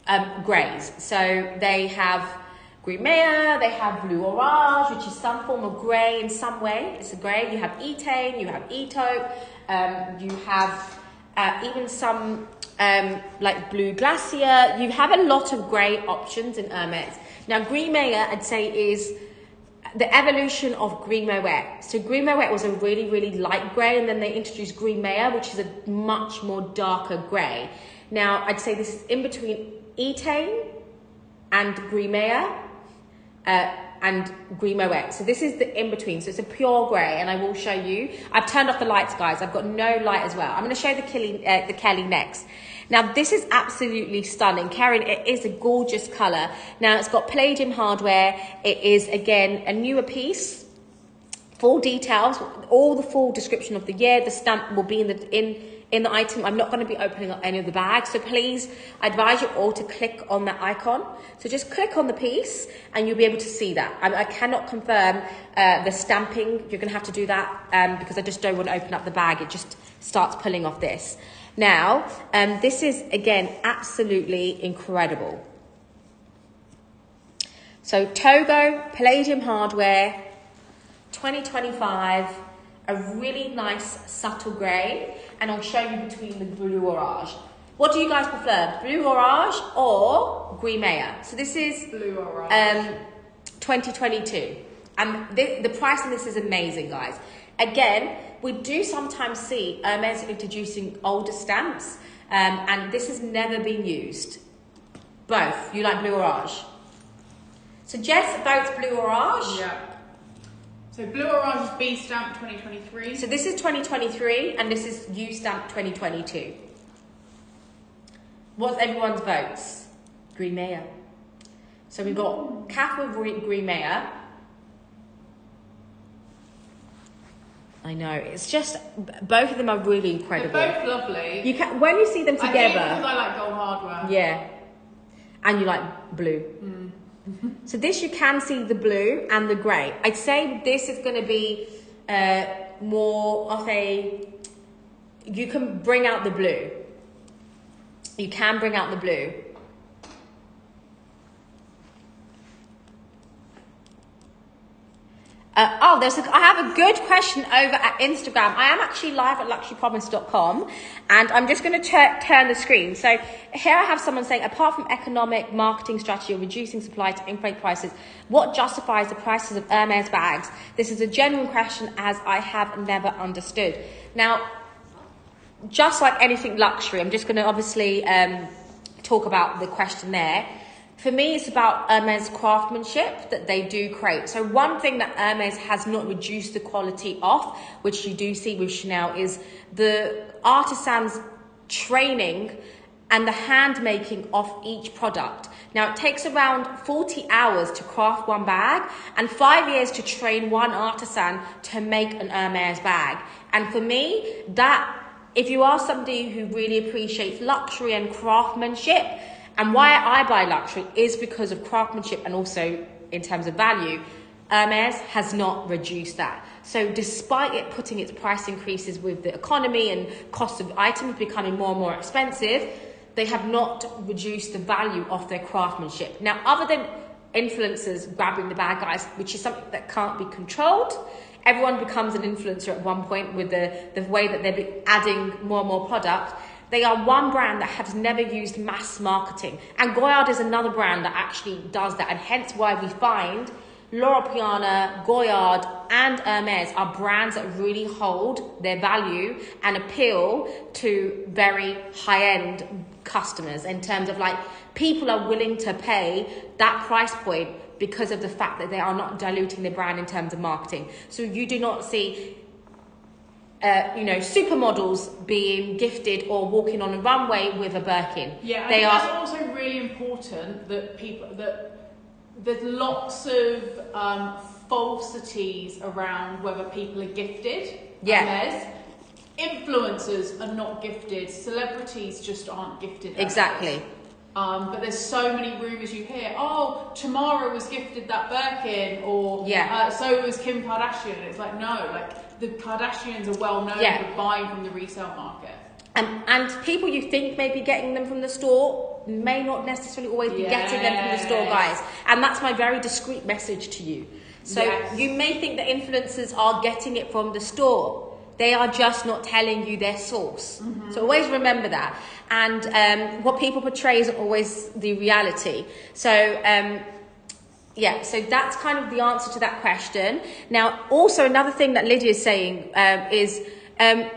um, greys. So they have Meyer, they have Bleu Orage, which is some form of grey in some way. It's a grey. You have Etain, you have Etoupe, um, you have uh, even some um, like Blue Glacier. You have a lot of grey options in Hermes. Now, Meyer, I'd say, is the evolution of Gris Mouette. So Gris Mouette was a really, really light grey, and then they introduced Gris Meyer, which is a much more darker grey. Now, I'd say this is in between Etain and Meyer uh, and Green So this is the in between. So it's a pure grey, and I will show you. I've turned off the lights, guys. I've got no light as well. I'm going to show the Kelly, uh, the Kelly next. Now this is absolutely stunning. Karen, it is a gorgeous colour. Now it's got palladium hardware. It is again a newer piece. Full details, all the full description of the year. The stamp will be in the in in the item. I'm not going to be opening up any of the bags, so please, I advise you all to click on that icon. So just click on the piece, and you'll be able to see that. I, I cannot confirm uh, the stamping. You're going to have to do that um, because I just don't want to open up the bag. It just starts pulling off this. Now, um, this is again absolutely incredible. So Togo Palladium hardware, 2025, a really nice subtle grey, and I'll show you between the Bleu Orage. What do you guys prefer, Bleu Orage or Meyer? So this is Bleu Orage. um, 2022. And the, the price on this is amazing, guys. Again, we do sometimes see Hermes introducing older stamps, um, and this has never been used. Both. You like Bleu Orage? So Jess votes Bleu Orage. yeah. So Bleu Orage is B stamp 2023. So this is 2023, and this is U stamp 2022. What's everyone's votes? Gris Meyer. So we've got Catherine Green, Gris Meyer. I know it's just both of them are really incredible. They're both lovely. You can when you see them I think because together, I like gold hardware. yeah, and you like blue. Hmm. So this you can see the blue and the grey. I'd say this is going to be uh, more of a. You can bring out the blue. You can bring out the blue. Uh, oh, there's a, I have a good question over at Instagram. I am actually live at luxurypromise.com and I'm just going to tur- turn the screen. So here I have someone saying, apart from economic marketing strategy or reducing supply to inflate prices, what justifies the prices of Hermes bags? This is a genuine question as I have never understood. Now, just like anything luxury, I'm just going to obviously um, talk about the question there. For me, it's about Hermes craftsmanship that they do create. So one thing that Hermes has not reduced the quality of, which you do see with Chanel, is the artisans training and the hand making of each product. Now, it takes around 40 hours to craft one bag and five years to train one artisan to make an Hermes bag. And for me, that, if you are somebody who really appreciates luxury and craftsmanship, and why I buy luxury is because of craftsmanship and also in terms of value. Hermes has not reduced that. So, despite it putting its price increases with the economy and cost of items becoming more and more expensive, they have not reduced the value of their craftsmanship. Now, other than influencers grabbing the bad guys, which is something that can't be controlled, everyone becomes an influencer at one point with the, the way that they're adding more and more product. They are one brand that has never used mass marketing. And Goyard is another brand that actually does that. And hence why we find Loro Piana, Goyard, and Hermes are brands that really hold their value and appeal to very high end customers in terms of like people are willing to pay that price point because of the fact that they are not diluting the brand in terms of marketing. So you do not see uh, you know, supermodels being gifted or walking on a runway with a Birkin. Yeah, they are. That's also really important that people that there's lots of um, falsities around whether people are gifted. Yeah. Influencers are not gifted. Celebrities just aren't gifted. Exactly. Um, but there's so many rumours you hear. Oh, Tamara was gifted that Birkin, or yeah. Uh, so was Kim Kardashian. It's like no, like the Kardashians are well known yeah. for buying from the resale market. Um, and people you think may be getting them from the store may not necessarily always be yes. getting them from the store, guys. And that's my very discreet message to you. So yes. you may think that influencers are getting it from the store. They are just not telling you their source. Mm-hmm. So always remember that. And um, what people portray isn't always the reality. So um, yeah, so that's kind of the answer to that question. Now, also another thing that Lydia is saying um, is um,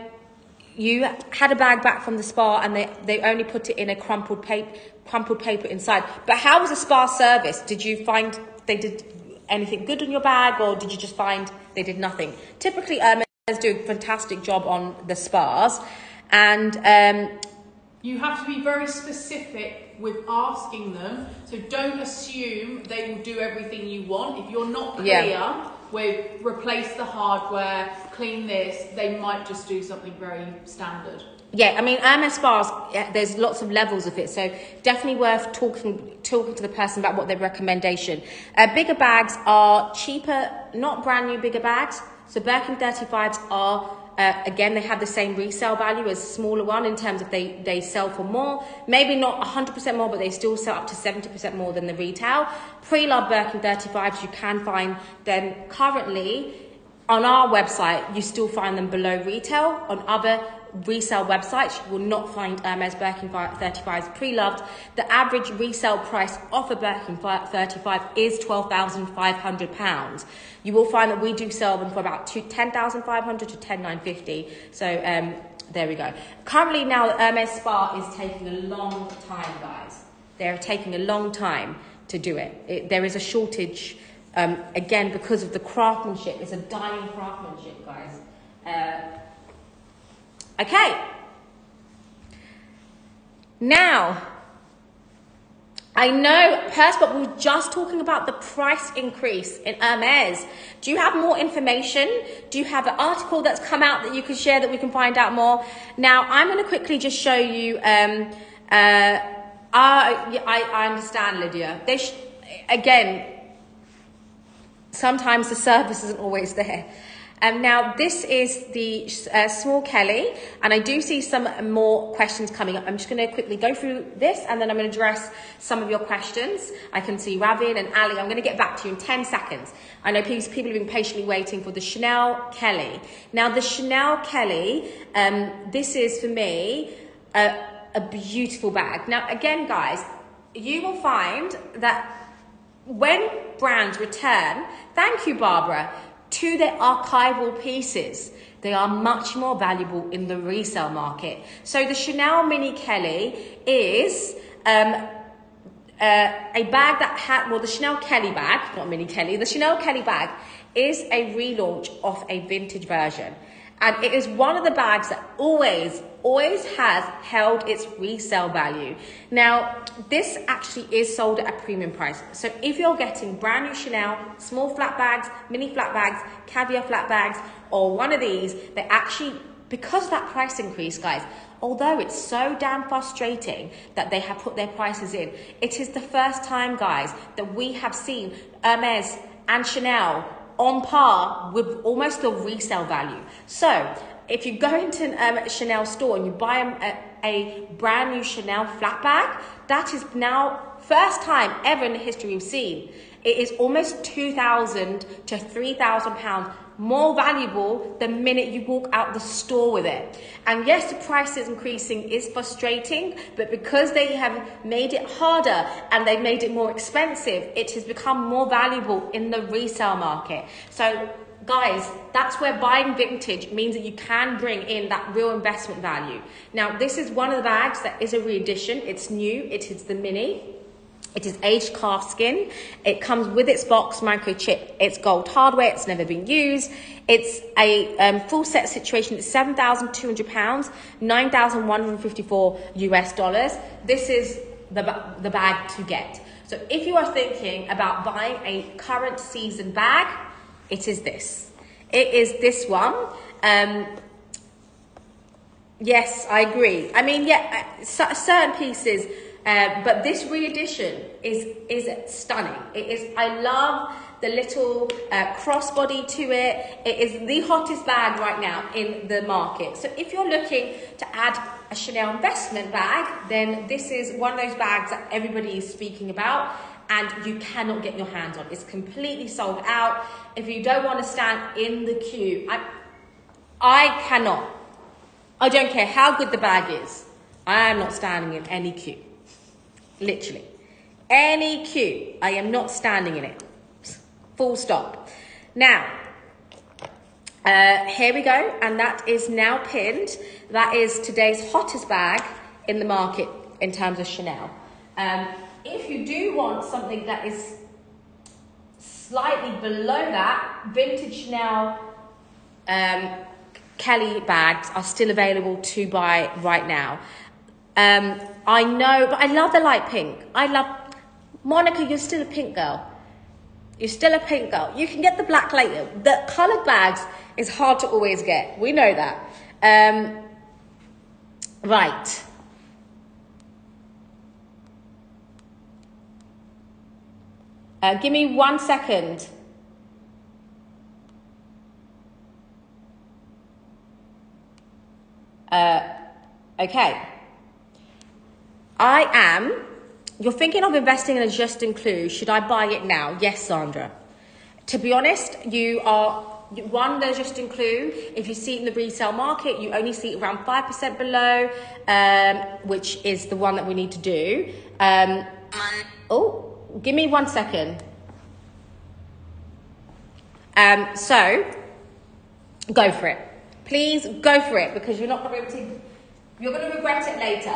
you had a bag back from the spa and they, they only put it in a crumpled paper, crumpled paper inside. But how was the spa service? Did you find they did anything good on your bag or did you just find they did nothing? Typically, Hermes do a fantastic job on the spas and um, you have to be very specific with asking them. So don't assume they will do everything you want. If you're not clear, yeah with replace the hardware, clean this, they might just do something very standard. Yeah, I mean, MS bars, there's lots of levels of it, so definitely worth talking talking to the person about what their recommendation. Uh, bigger bags are cheaper, not brand new bigger bags. So Birkin 35s are uh, again, they have the same resale value as a smaller one in terms of they, they sell for more. Maybe not 100% more, but they still sell up to 70% more than the retail. Pre-loved Birkin 35s, you can find them currently on our website. You still find them below retail. On other resale websites, you will not find Hermes Birkin 35s pre-loved. The average resale price of a Birkin 35 is £12,500. You will find that we do sell them for about 10,500 to 10,950. So um, there we go. Currently now, Hermes Spa is taking a long time, guys. They're taking a long time to do it. it there is a shortage, um, again, because of the craftsmanship. It's a dying craftsmanship, guys. Uh, Okay. Now, I know, Purse, but we were just talking about the price increase in Hermes. Do you have more information? Do you have an article that's come out that you can share that we can find out more? Now, I'm going to quickly just show you. Um, uh, I, I understand, Lydia. They again, sometimes the service isn't always there. Um, now, this is the uh, small Kelly, and I do see some more questions coming up. I'm just going to quickly go through this, and then I'm going to address some of your questions. I can see Ravin and Ali. I'm going to get back to you in 10 seconds. I know people, people have been patiently waiting for the Chanel Kelly. Now, the Chanel Kelly, um, this is for me a, a beautiful bag. Now, again, guys, you will find that when brands return, thank you, Barbara to their archival pieces. They are much more valuable in the resale market. So the Chanel Mini Kelly is um, uh, a bag that had, well, the Chanel Kelly bag, not Mini Kelly, the Chanel Kelly bag is a relaunch of a vintage version. And it is one of the bags that always, always has held its resale value. Now, this actually is sold at a premium price. So if you're getting brand new Chanel, small flap bags, mini flap bags, caviar flap bags, or one of these, they actually, because of that price increase, guys, although it's so damn frustrating that they have put their prices in, it is the first time, guys, that we have seen Hermes and Chanel on par with almost the resale value. So if you go into um, a Chanel store and you buy a, a brand new Chanel flap bag, that is now first time ever in the history we've seen. It is almost 2,000 to 3,000 pounds more valuable the minute you walk out the store with it. And yes, the price is increasing is frustrating, but because they have made it harder and they've made it more expensive, it has become more valuable in the resale market. So guys, that's where buying vintage means that you can bring in that real investment value. Now, this is one of the bags that is a re-edition. It's new. It is the mini. It is aged calf skin. It comes with its box microchip. It's gold hardware. It's never been used. It's a um, full set situation. It's seven thousand two hundred pounds, nine thousand one hundred fifty-four US dollars. This is the the bag to get. So if you are thinking about buying a current season bag, it is this. It is this one. Um, yes, I agree. I mean, yeah, uh, certain pieces, uh, but this re-edition is is stunning. It is. I love the little uh, crossbody to it. It is the hottest bag right now in the market. So if you're looking to add a Chanel investment bag, then this is one of those bags that everybody is speaking about and you cannot get your hands on. It's completely sold out. If you don't want to stand in the queue, I, I cannot. I don't care how good the bag is. I am not standing in any queue. Literally. Any queue. I am not standing in it. Full stop. Now, uh, here we go. And that is now pinned. That is today's hottest bag in the market in terms of Chanel. Um, if you do want something that is slightly below that, vintage Chanel um, Kelly bags are still available to buy right now. Um, I know, but I love the light pink. I love Monica. You're still a pink girl. You're still a pink girl. You can get the black later. The coloured bags is hard to always get. We know that. Um, right. Uh, give me one second. Uh, okay. I am. You're thinking of investing in a Juste un Clou. Should I buy it now? Yes, Sandra. To be honest, you are one there's Juste un Clou if you see it in the resale market you only see it around 5% below um, which is the one that we need to do um, oh give me one second. Um, so, go for it. Please go for it because you're not going to be able to, you're going to regret it later.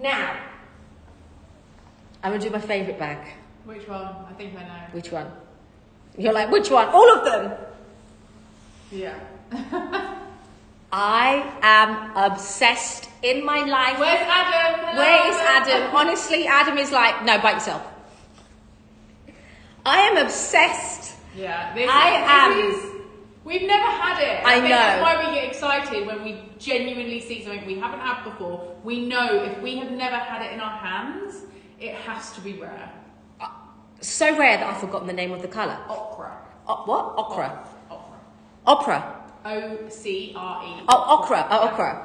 Now, I'm going to do my favourite bag. Which one? I think I know. Which one? You're like, which one? All of them? Yeah. I am obsessed in my life. Where's Adam? Hello. Where is Adam? Honestly, Adam is like, no, bite yourself. I am obsessed. Yeah, this, I this am. Is, we've never had it. I, I know. That's why we get excited when we genuinely see something we haven't had before. We know if we have never had it in our hands, it has to be rare. Uh, so rare that I've forgotten the name of the colour. Ochre. O- what? Ochre. Ochre. Opera. O C R E. Oh, ochre. Oh, ochre.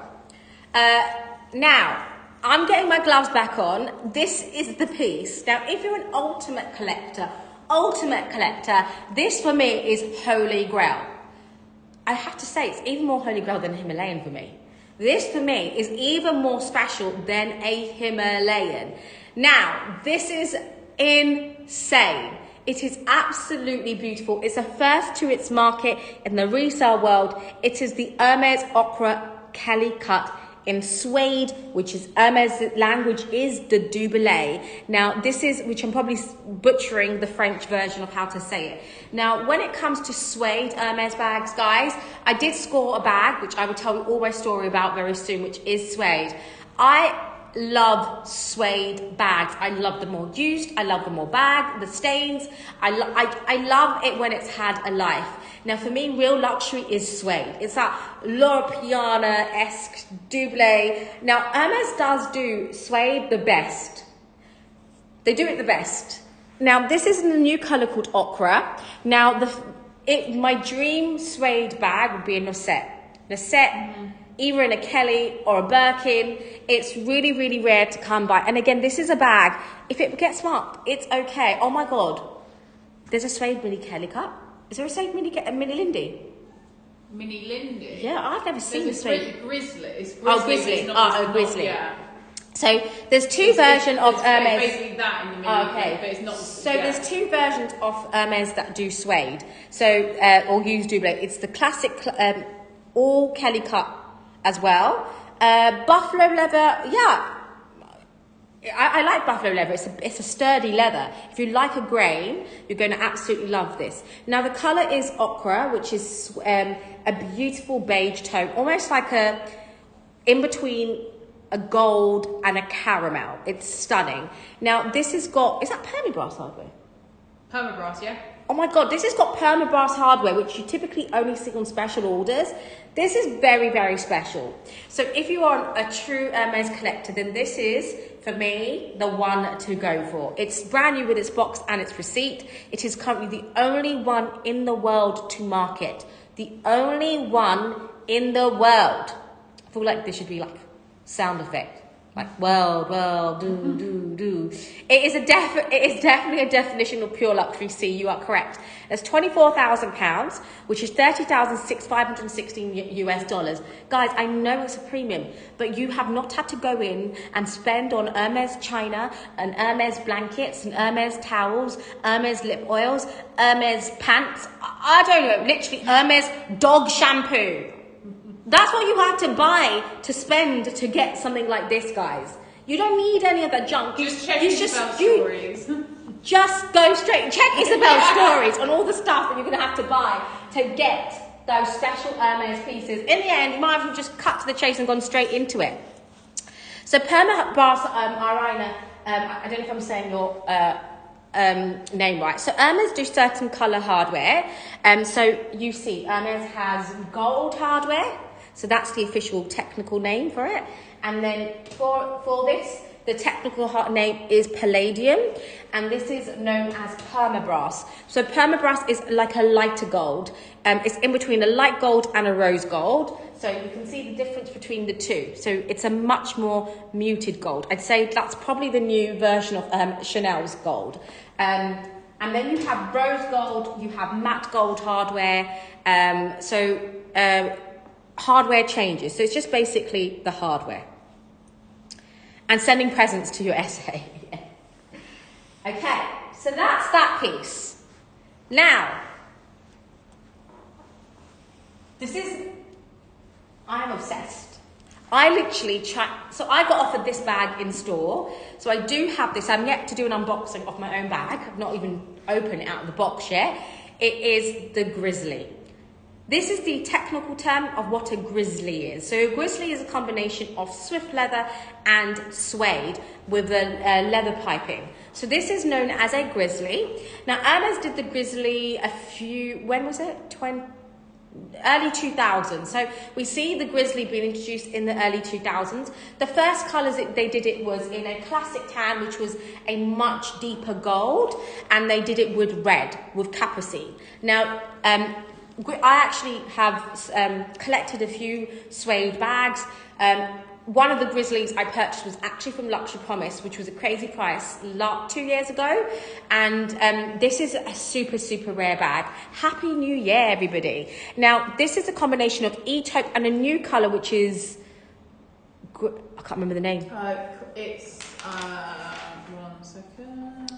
Uh, now, I'm getting my gloves back on. This is the piece. Now, if you're an ultimate collector, ultimate collector, this for me is holy grail. I have to say, it's even more holy grail than Himalayan for me. This for me is even more special than a Himalayan. Now, this is insane. It is absolutely beautiful. It's a first to its market in the resale world. It is the Hermes Ochre Kelly cut in suede, which is um, Hermes language is the Doblis. Now, this is, which I'm probably butchering the French version of how to say it. Now, when it comes to suede Hermes bags, guys, I did score a bag, which I will tell you all my story about very soon, which is suede. I love suede bags. I love the more used. I love the more bag, the stains. I, lo- I, I love it when it's had a life. Now, for me, real luxury is suede. It's that Loro Piana-esque double. Now, Hermes does do suede the best. They do it the best. Now, this is in a new color called Ochra. Now, the it, my dream suede bag would be a Noset. Noset, mm-hmm. either in a Kelly or a Birkin. It's really, really rare to come by. And again, this is a bag. If it gets marked, it's okay. Oh my God. There's a suede mini Kelly cut. Is there a suede mini, mini Lindy? Mini Lindy. Yeah, I've never seen this suede. Grizzly. Oh, Grizzly, Grizzly. it's not- Oh, oh, Grizzly. Yeah. So there's two It's- versions it's- of it's Hermes. Basically that in the mini, Oh, okay. but it's not. So yeah. there's two versions of Hermes that do suede. So uh, or use double. It's the classic um, all Kelly cut as well. Uh, buffalo leather, yeah. I, I like buffalo leather. It's a, it's a sturdy leather. If you like a grain, you're going to absolutely love this. Now the color is ochre, which is um, a beautiful beige tone, almost like a in between a gold and a caramel. It's stunning. Now this has got is that permabrass hardware? Permabrass, yeah. Oh my god, this has got permabrass hardware, which you typically only see on special orders. This is very, very special. So if you are a true Hermes collector, then this is, for me, the one to go for. It's brand new with its box and its receipt. It is currently the only one in the world to market. The only one in the world. I feel like this should be like sound effect. Like well, well, do, mm-hmm. do, do. It is a def- it is definitely a definition of pure luxury. See, you are correct. It's twenty four thousand pounds, which is thirty thousand six five hundred sixteen US dollars. Guys, I know it's a premium, but you have not had to go in and spend on Hermes china and Hermes blankets and Hermes towels, Hermes lip oils, Hermes pants. I don't know, literally Hermes dog shampoo. That's what you have to buy to spend to get something like this, guys. You don't need any of that junk. Just check you Isabel's you stories. just go straight. Check Isabel's stories on all the stuff that you're going to have to buy to get those special Hermes pieces. In the end, you might have just cut to the chase and gone straight into it. So Perma Brass um, Irina, um, I don't know if I'm saying your uh, um, name right. So Hermes do certain colour hardware. Um, so you see, Hermes has gold hardware. So that's the official technical name for it. And then for, for this, the technical name is palladium, and this is known as permabrass. So permabrass is like a lighter gold. Um, it's in between a light gold and a rose gold. So you can see the difference between the two. So it's a much more muted gold. I'd say that's probably the new version of um, Chanel's gold. Um, and then you have rose gold, you have matte gold hardware. Um, so uh, hardware changes. So it's just basically the hardware. And sending presents to your SA. okay, so that's that piece. Now, this is, I'm obsessed. I literally so I got offered this bag in store. So I do have this. I'm yet to do an unboxing of my own bag. I've not even opened it out of the box yet. It is the Grizzly. This is the technical term of what a grizzly is. So a grizzly is a combination of swift leather and suede with a leather piping. So this is known as a grizzly. Now Hermes did the grizzly a few, when was it? 20, early 2000s. So we see the grizzly being introduced in the early 2000s. The first colours that they did it was in a classic tan, which was a much deeper gold, and they did it with red, with capucine. Now, um, I actually have um, collected a few suede bags. Um, one of the Grizzlies I purchased was actually from Luxury Promise, which was a crazy price two years ago. And um, this is a super, super rare bag. Happy New Year, everybody. Now, this is a combination of Etoupe and a new colour, which is. I can't remember the name. Uh, it's uh.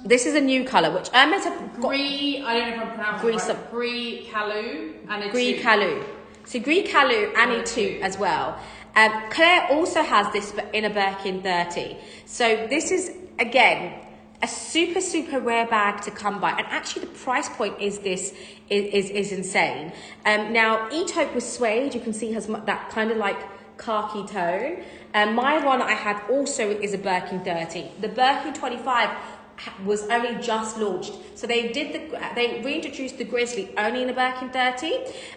This is a new colour, which Hermes have got. Gris. I don't know if I'm pronouncing Gris it right. Gris Calu and a Gris two. So Gris Calu and Etoupe as well. Um, Claire also has this in a Birkin 30. So this is, again, a super, super rare bag to come by. And actually the price point is this, is, is, is insane. Um, now, Etoupe with suede, you can see has that kind of like khaki tone. Um, my one I had also is a Birkin 30. The Birkin 25 ha- was only just launched. So they did the they reintroduced the Grizzly only in a Birkin 30,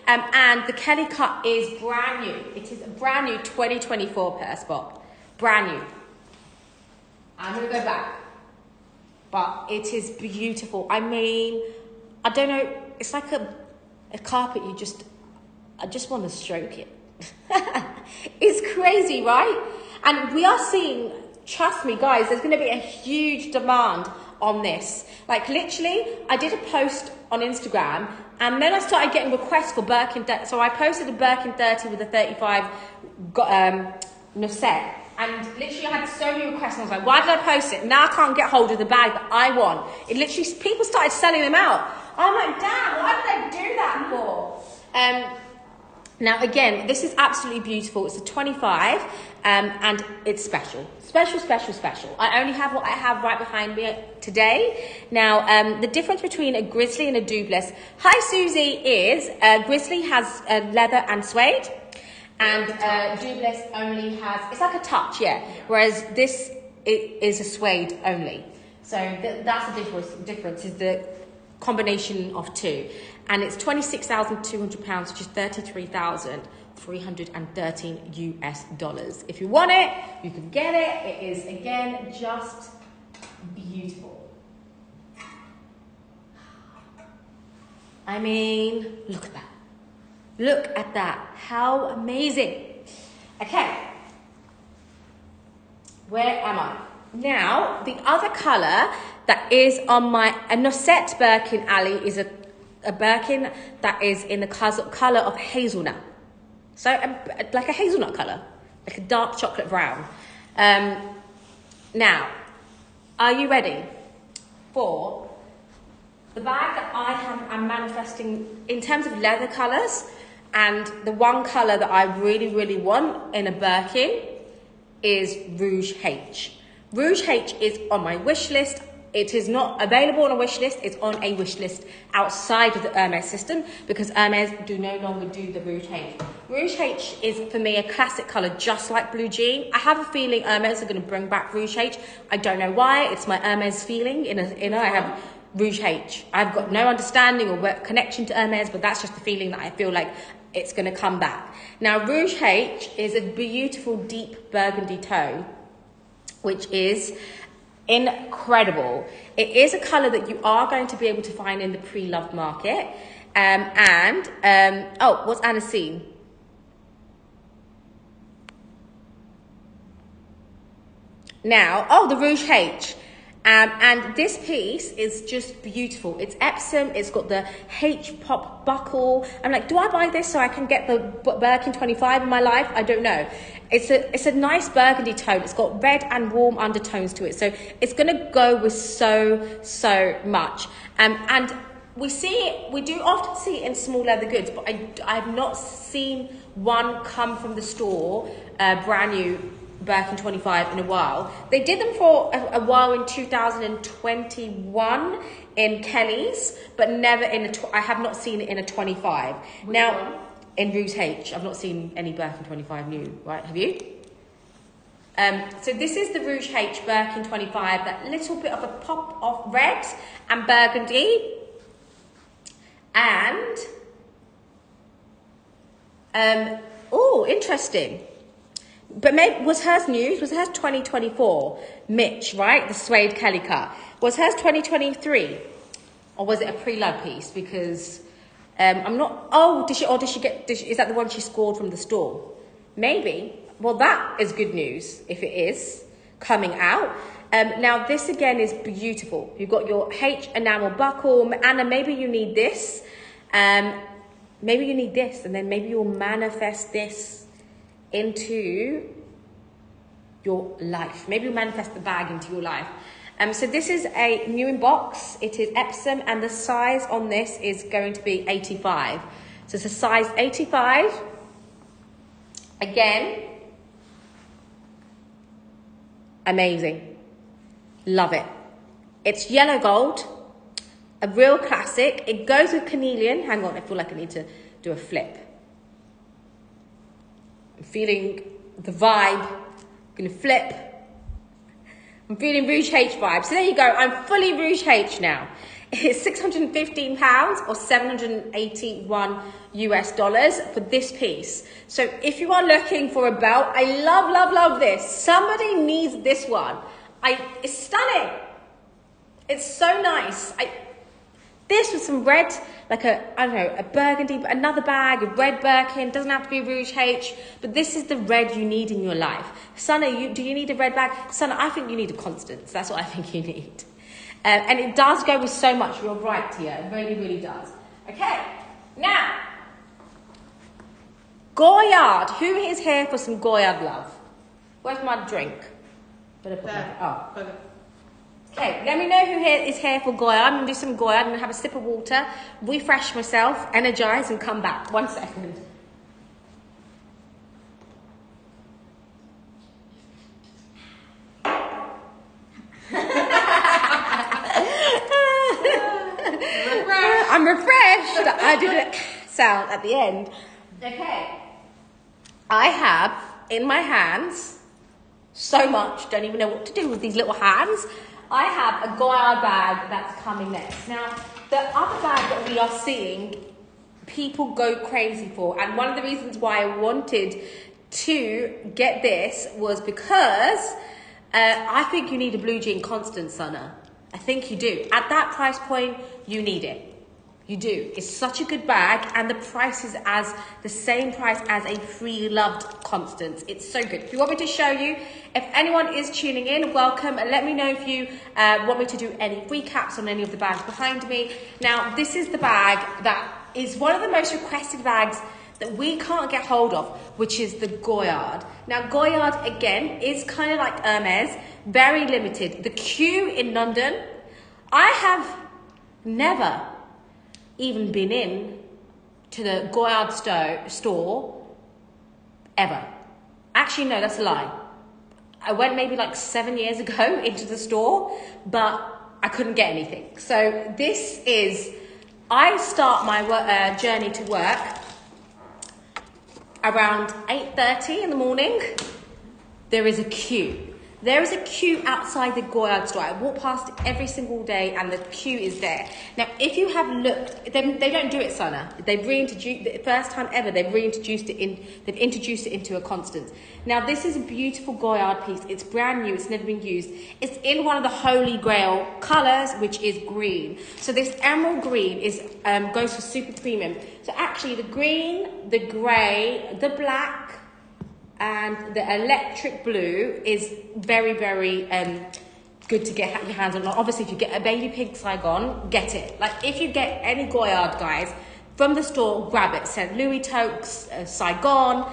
um, and the Kelly cut is brand new. It is a brand new 2024 per spot, brand new. I'm gonna go back. but it is beautiful. I mean, I don't know, it's like a, a carpet you just, I just want to stroke it. it's crazy, right? And we are seeing, trust me, guys, there's going to be a huge demand on this. Like, literally, I did a post on Instagram and then I started getting requests for Birkin. So I posted a Birkin 30 with a 35 um, Noisette. And literally, I had so many requests, and I was like, why did I post it? Now I can't get hold of the bag that I want. It literally, people started selling them out. I'm like, damn, why did I do that for? Um, now, again, this is absolutely beautiful. It's a 25 um, and it's special. Special, special, special. I only have what I have right behind me today. Now, um, the difference between a grizzly and a Doblis. Hi, Susie, is uh, grizzly has uh, leather and suede and uh, only has, it's like a touch, yeah. Whereas this it is a suede only. So th- that's the difference, difference is the combination of two and it's £26,200, which is 33,313 US dollars. If you want it, you can get it. It is, again, just beautiful. I mean, look at that. Look at that. How amazing. Okay. Where am I? Now, the other colour that is on my a Noisette Birkin Alley is a a Birkin that is in the colour of hazelnut. So, um, like a hazelnut colour, like a dark chocolate brown. Um, now, are you ready for the bag that I have, I'm manifesting in terms of leather colours? And the one colour that I really, really want in a Birkin is Rouge H. Rouge H is on my wish list. It is not available on a wish list, it's on a wish list outside of the Hermes system because Hermes do no longer do the Rouge H. Rouge H is for me a classic colour just like Blue Jean. I have a feeling Hermes are going to bring back Rouge H. I don't know why, it's my Hermes feeling. In a, in a, I have Rouge H. I've got no understanding or connection to Hermes, but that's just the feeling that I feel like it's going to come back. Now, Rouge H is a beautiful deep burgundy tone, which is incredible. It is a colour that you are going to be able to find in the pre-loved market. Um, and, um, oh, what's Anna seen? Now, oh, the Rouge H. Um, and this piece is just beautiful. It's Epsom. It's got the H pop buckle. I'm like, do I buy this so I can get the Birkin 25 in my life? I don't know. It's a it's a nice burgundy tone. It's got red and warm undertones to it, so it's going to go with so so much. Um, and we see it. We do often see it in small leather goods, but I I've not seen one come from the store uh, brand new Birkin 25 in a while. They did them for a, a while in 2021 in Kelly's, but never in a. Tw- I have not seen it in a 25. Which now. One? in Rouge H, I've not seen any Birkin 25 new, right? Have you? Um, so this is the Rouge H Birkin 25, that little bit of a pop of red and burgundy. And, um, oh, interesting. But maybe, was hers news Was hers 2024? Mitch, right? The suede Kelly cut. Was hers 2023? Or was it a pre-love piece? Because um, I'm not. Oh, did she? Or did she get? Did she, is that the one she scored from the store? Maybe. Well, that is good news if it is coming out. Um, now this again is beautiful. You've got your H enamel buckle. Anna, maybe you need this. Um, maybe you need this, and then maybe you'll manifest this into your life. Maybe you manifest the bag into your life. Um, so this is a new inbox. It is Epsom and the size on this is going to be 85. So it's a size 85. Again, amazing. Love it. It's yellow gold, a real classic. It goes with Canelian. Hang on, I feel like I need to do a flip. I'm feeling the vibe. I'm gonna flip. I'm feeling Rouge H vibes. So there you go. I'm fully Rouge H now. It's 615 pounds or 781 US dollars for this piece. So if you are looking for a belt, I love, love, love this. Somebody needs this one. I, it's stunning. It's so nice. I, this was some red, like a, I don't know, a burgundy, another bag, a red Birkin, doesn't have to be Rouge H, but this is the red you need in your life. Sana, you, do you need a red bag? Sana, I think you need a Constance. That's what I think you need. Um, and it does go with so much. You're right, Tia. It really, really does. Okay, now, Goyard. Who is here for some Goyard love? Where's my drink? Better put There. my, oh. Okay. Let me know who here is here for Goyard. I'm gonna do some Goyard. I'm gonna have a sip of water, refresh myself, energize, and come back. One second. I'm refreshed. I did a sound at the end. Okay. I have in my hands so much, don't even know what to do with these little hands. I have a Goyard bag that's coming next. Now, the other bag that we are seeing, people go crazy for. And one of the reasons why I wanted to get this was because uh, I think you need a blue jean Constance sunner. I think you do. At that price point, you need it. You do. It's such a good bag, and the price is as the same price as a free loved Constance. It's so good. If you want me to show you, if anyone is tuning in, welcome. And let me know if you uh, want me to do any recaps on any of the bags behind me. Now, this is the bag that is one of the most requested bags that we can't get hold of, which is the Goyard. Now, Goyard again is kind of like Hermes, very limited. The queue in London, I have never even been in to the Goyard sto- store ever. Actually, no, that's a lie. I went maybe like seven years ago into the store, but I couldn't get anything. So this is, I start my uh, journey to work around 8.30 in the morning. There is a queue. There is a queue outside the Goyard store. I walk past every single day and the queue is there. Now, if you have looked, they, they don't do it, Sana. They've reintroduced, the first time ever, they've reintroduced it in, they've introduced it into a Constance. Now, this is a beautiful Goyard piece. It's brand new, it's never been used. It's in one of the holy grail colours, which is green. So this emerald green is, um, goes for super premium. So actually the green, the grey, the black, and the electric blue is very, very um, good to get your hands on. Obviously, if you get a baby pig Saigon, get it. Like if you get any Goyard, guys, from the store, grab it. St. Louis toques, uh, Saigon,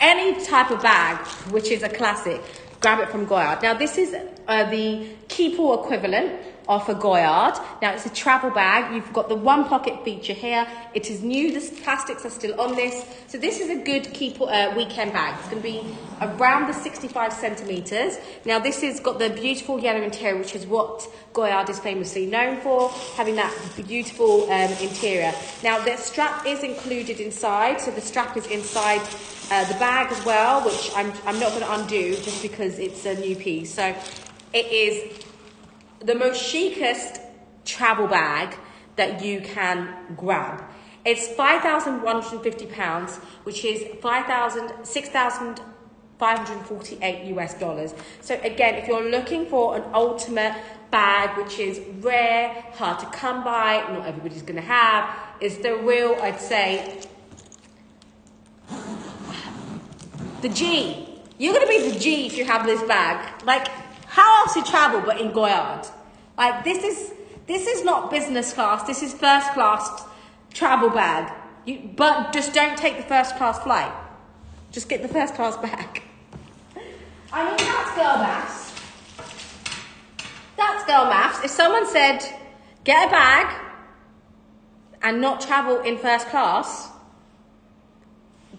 any type of bag, which is a classic, grab it from Goyard. Now, this is uh, the Keepall equivalent of a Goyard. Now, it's a travel bag. You've got the one pocket feature here. It is new. The plastics are still on this. So this is a good Keepall uh, weekend bag. It's going to be around the 65 centimetres. Now, this has got the beautiful yellow interior, which is what Goyard is famously known for, having that beautiful um, interior. Now, the strap is included inside. So the strap is inside uh, the bag as well, which I'm, I'm not going to undo just because it's a new piece. So it is the most chicest travel bag that you can grab. It's £5,150, which is 5,000, 6,548 US dollars. So again, if you're looking for an ultimate bag, which is rare, hard to come by, not everybody's to have, is the real, I'd say, the G. You're gonna be the G if you have this bag. Like, how else you travel but in Goyard? Like, this is this is not business class. This is first class travel bag. You, but just don't take the first class flight. Just get the first class bag. I mean, that's girl maths. That's girl maths. If someone said, get a bag and not travel in first class,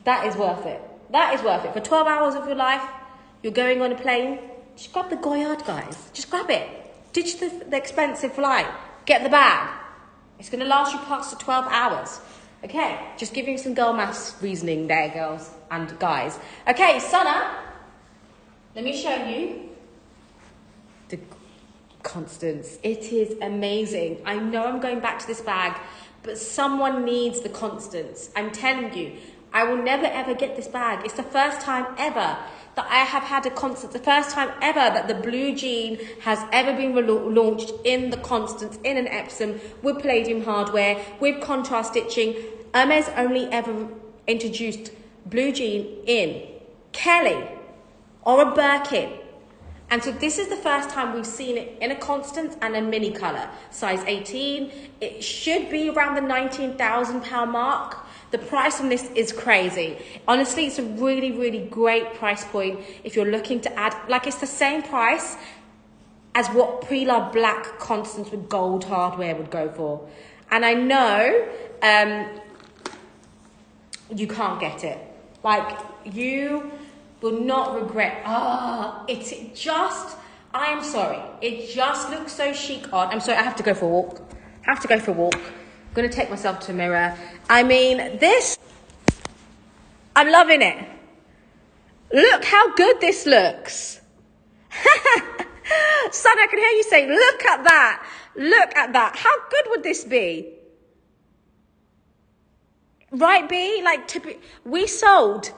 that is worth it. That is worth it. For 12 hours of your life, you're going on a plane, just grab the Goyard, guys. Just grab it. Ditch the, the expensive flight. Get the bag. It's going to last you past the 12 hours. Okay, just giving some girl maths reasoning there, girls and guys. Okay, Sana, let me show you the Constance. It is amazing. I know I'm going back to this bag, but someone needs the Constance. I'm telling you. I will never ever get this bag. It's the first time ever that I have had a Constance, the first time ever that the blue jean has ever been launched in the Constance, in an Epsom, with palladium hardware, with contrast stitching. Hermes only ever introduced blue jean in Kelly or a Birkin. And so this is the first time we've seen it in a Constance and a mini colour, size 18. It should be around the 19,000 pound mark. The price on this is crazy. Honestly, it's a really, really great price point if you're looking to add, like it's the same price as what Pre-Love Black Constance with gold hardware would go for. And I know um, you can't get it. Like, you will not regret, ah, it's just, I am sorry, it just looks so chic on. I'm sorry, I have to go for a walk. I have to go for a walk. To take myself to a mirror. I mean, this, I'm loving it. Look how good this looks. Son, I can hear you saying, look at that. Look at that. How good would this be? Right, B? Like, to be, we sold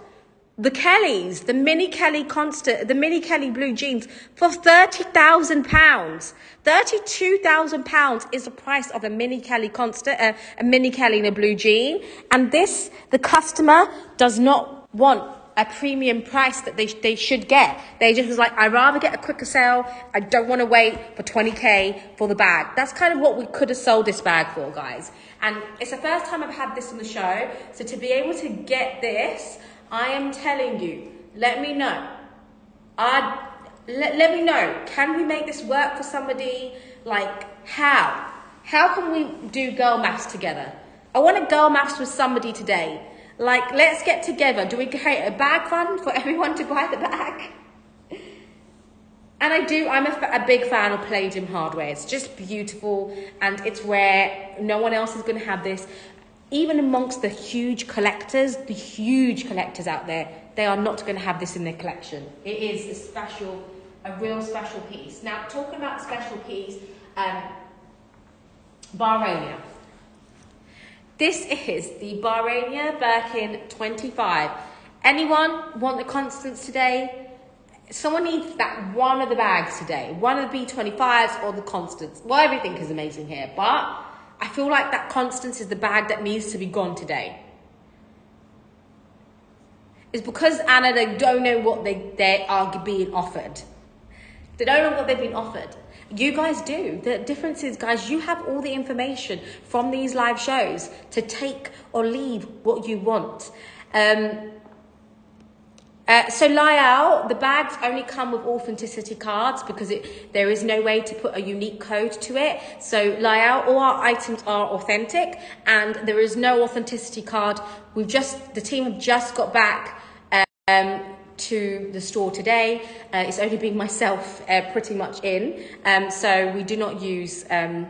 the Kellys, the mini Kelly constant, the mini Kelly blue jeans for thirty thousand pounds. Thirty-two thousand pounds is the price of a mini Kelly constant, uh, a mini Kelly in a blue jean, and this the customer does not want a premium price that they, they should get. They just was like, I'd rather get a quicker sale. I don't want to wait for 20k for the bag. That's kind of what we could have sold this bag for, guys. And it's the first time I've had this on the show. So to be able to get this, I am telling you, let me know. i let, let me know. Can we make this work for somebody? Like, how? How can we do girl maths together? I want to girl maths with somebody today. Like, let's get together. Do we create a bag fund for everyone to buy the bag? And I do, I'm a, a big fan of Palladium hardware. It's just beautiful and it's rare. No one else is going to have this. Even amongst the huge collectors, the huge collectors out there, they are not going to have this in their collection. It is a special, a real special piece. Now, talking about special piece, um. This is the Barenia Birkin 25. Anyone want the Constance today? Someone needs that one of the bags today. One of the B25s or the Constance. Well, everything is amazing here, but I feel like that Constance is the bag that needs to be gone today. It's because Anna, they don't know what they, they are being offered. They don't know what they've been offered. You guys do. The difference is, guys, you have all the information from these live shows to take or leave what you want. Um, uh, so Lyell, the bags only come with authenticity cards because it, there is no way to put a unique code to it. So Lyell, all our items are authentic and there is no authenticity card. We've just, the team have just got back um, to the store today. Uh, it's only been myself uh, pretty much in. Um, so we do not use um,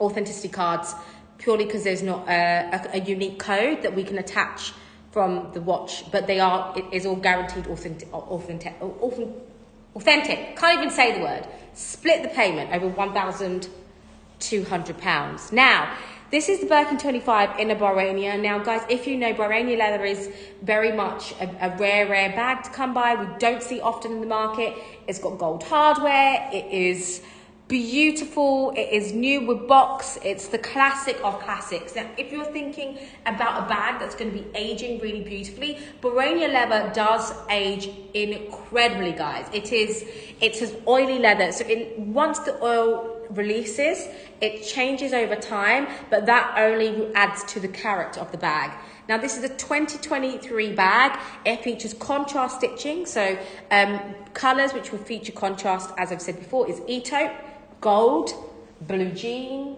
authenticity cards purely because there's not a, a, a unique code that we can attach from the watch, but they are, it is all guaranteed authentic, authentic, authentic. Can't even say the word. Split the payment over £1,200. Now, this is the Birkin 25 in a Barenia. Now, guys, if you know, Barenia leather is very much a, a, rare, rare bag to come by. We don't see often in the market. It's got gold hardware. It is beautiful. It is new with box. It's the classic of classics. Now, if you're thinking about a bag that's going to be aging really beautifully, Barenia leather does age incredibly, guys. It is, it is oily leather. So once the oil releases, it changes over time, but that only adds to the character of the bag. Now, this is a 2023 bag. It features contrast stitching, so um, colours which will feature contrast, as I've said before, is Etoupe, gold, blue jean,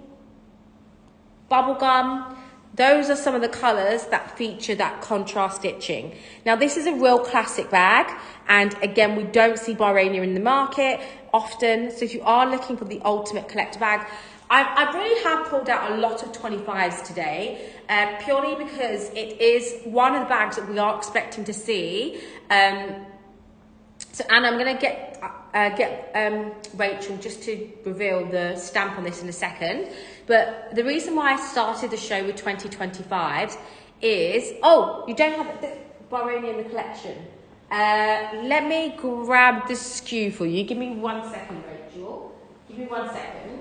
bubblegum. Those are some of the colours that feature that contrast stitching. Now, this is a real classic bag, and again, we don't see Barenia in the market often. So, if you are looking for the ultimate collector bag, I, I really have pulled out a lot of 25s today, uh, purely because it is one of the bags that we are expecting to see. Um, so, Anna, I'm going to get uh, get um, Rachel just to reveal the stamp on this in a second. But the reason why I started the show with 2025 is oh, you don't have the Barenia in the collection. Uh, let me grab the SKU for you. Give me one second, Rachel. Give me one second.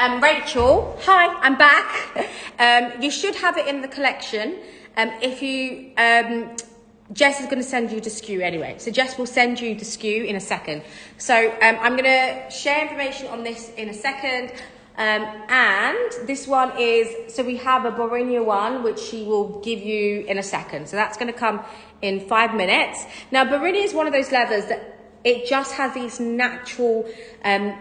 Um, Rachel, hi, I'm back. Um, you should have it in the collection. Um, if you, um, Jess is going to send you the SKU anyway. So Jess will send you the SKU in a second. So um, I'm going to share information on this in a second. Um, and this one is, so we have a Barenia one, which she will give you in a second. So that's going to come in five minutes. Now, Barenia is one of those leathers that it just has these natural, um,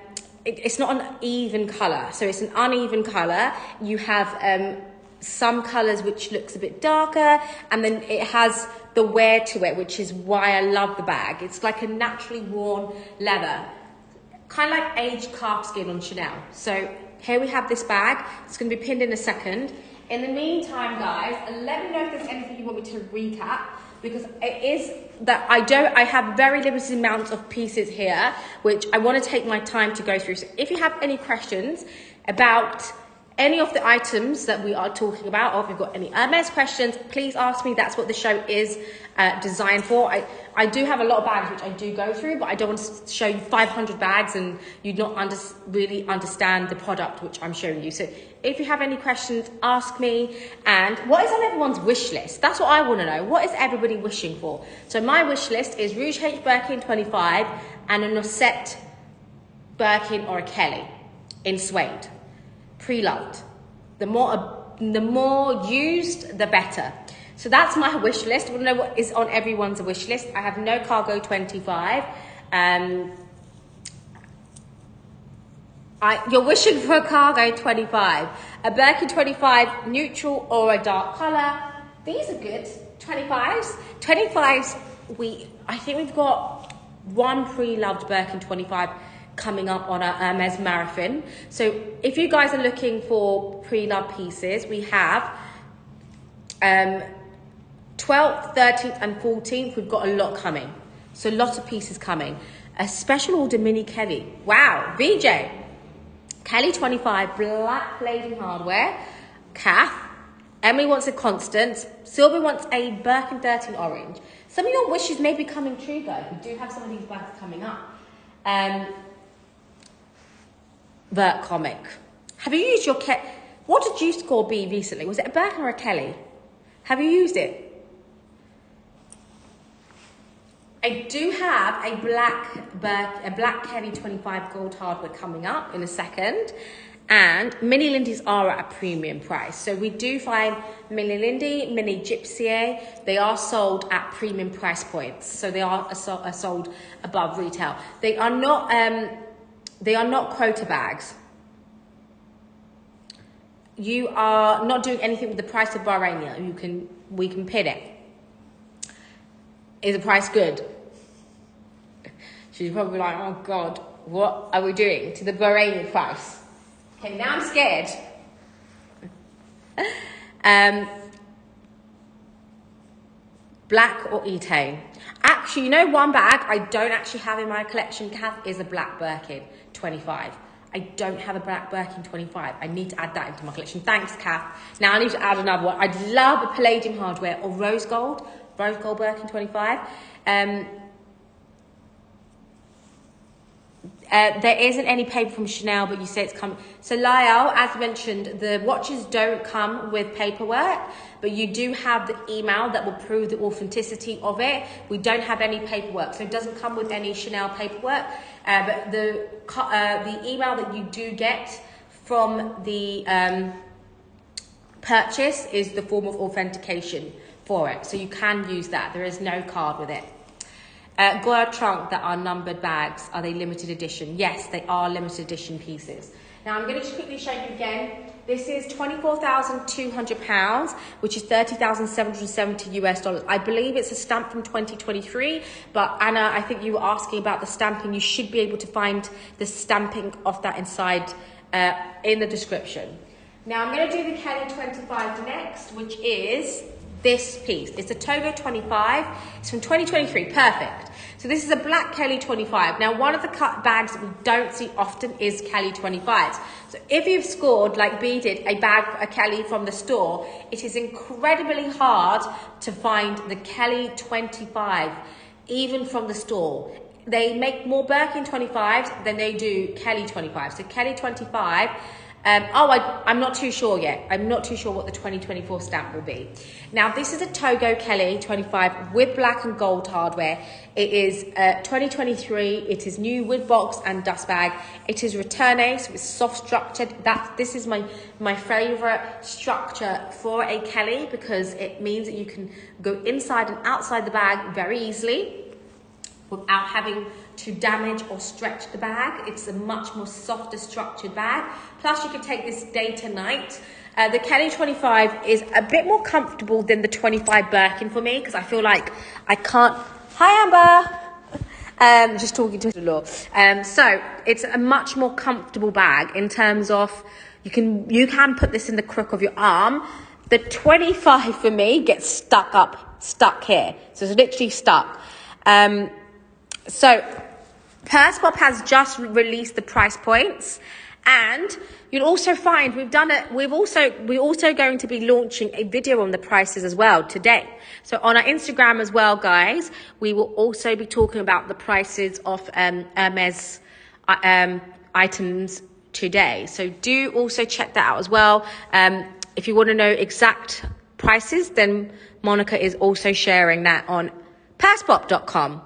it, it's not an even colour. So it's an uneven colour. You have um, some colours which looks a bit darker and then it has the wear to it, which is why I love the bag. It's like a naturally worn leather. Kind of like aged calf skin on Chanel. So here we have this bag. It's going to be pinned in a second. In the meantime, guys, let me know if there's anything you want me to recap because it is that I don't I have very limited amounts of pieces here which I want to take my time to go through. So if you have any questions about any of the items that we are talking about, or if you've got any Hermes questions, please ask me. That's what the show is uh, designed for. I, I do have a lot of bags which I do go through, but I don't want to show you 500 bags and you'd not under, really understand the product which I'm showing you. So if you have any questions, ask me. And what is on everyone's wish list? That's what I want to know. What is everybody wishing for? So my wish list is Rouge H Birkin 25 and a Noisette Birkin or a Kelly in suede pre-loved. The more, the more used, the better. So that's my wish list. To know what is on everyone's wish list. I have no cargo 25. Um, I, you're wishing for a cargo 25. A Birkin 25, neutral or a dark colour. These are good. 25s. 25s, we, I think we've got one pre-loved Birkin 25 coming up on our Hermes Marathon. So if you guys are looking for pre-love pieces, we have um, 12th, 13th and 14th. We've got a lot coming. So lots of pieces coming. A special order mini Kelly. Wow, VJ. Kelly 25, black plating hardware. Kath. Emily wants a Constance. Sylvia wants a Birkin 13 orange. Some of your wishes may be coming true though. We do have some of these bags coming up. Um, the comic. Have you used your Ke- What did you score B recently? Was it a Birkin or a Kelly? Have you used it? I do have a black Bur- a black Kelly 25 gold hardware coming up in a second. And mini Lindy's are at a premium price. So we do find mini Lindy, mini Gypsy, they are sold at premium price points. So they are, are sold above retail. They are not um, they are not quota bags. You are not doing anything with the price of Barenia. You can, we can pin it. Is the price good? She's probably like, oh God, what are we doing to the Barenia price? Okay, now I'm scared. um, black or E-tone. Actually, you know one bag I don't actually have in my collection, Kath, is a black Birkin 25. I don't have a black Birkin 25. I need to add that into my collection. Thanks, Kath. Now I need to add another one. I'd love a palladium hardware or rose gold, rose gold Birkin 25. Um, Uh, there isn't any paper from Chanel, but you say it's coming. So Lyle, as mentioned, the watches don't come with paperwork, but you do have the email that will prove the authenticity of it. We don't have any paperwork, so it doesn't come with any Chanel paperwork. Uh, but the uh, the email that you do get from the um, purchase is the form of authentication for it, so you can use that. There is no card with it. Uh, Goyard trunk that are numbered bags, are they limited edition? Yes, they are limited edition pieces. Now I'm going to quickly show you again. This is £24,200, which is 30,770 US dollars. I believe it's a stamp from 2023, but Anna, I think you were asking about the stamping. You should be able to find the stamping of that inside uh, in the description. Now I'm going to do the Kelly 25 next, which is this piece. It's a Togo 25. It's from 2023. Perfect. So this is a black Kelly 25. Now, one of the cut bags that we don't see often is Kelly 25s. So if you've scored, like B did, a bag, a Kelly from the store, it is incredibly hard to find the Kelly 25, even from the store. They make more Birkin 25s than they do Kelly 25. So Kelly 25 um, oh, I, am not too sure yet. I'm not too sure what the 2024 stamp will be. Now, this is a Togo Kelly 25 with black and gold hardware. It is uh, 2023. It is new wood box and dust bag. It is retourne, so it's soft structured. That this is my my favorite structure for a Kelly because it means that you can go inside and outside the bag very easily without having to damage or stretch the bag. It's a much more softer structured bag. Plus you can take this day to night. Uh, the Kelly 25 is a bit more comfortable than the 25 Birkin for me because I feel like I can't. Hi Amber! Um, just talking to the law. Um, so it's a much more comfortable bag in terms of you can you can put this in the crook of your arm. The 25 for me gets stuck up, stuck here. So it's literally stuck. Um, so Purse has just released the price points. And you'll also find we've done it. We've also we're also going to be launching a video on the prices as well today. So on our Instagram as well, guys, we will also be talking about the prices of um, Hermes uh, um, items today. So do also check that out as well. Um, if you want to know exact prices, then Monica is also sharing that on Purse.com.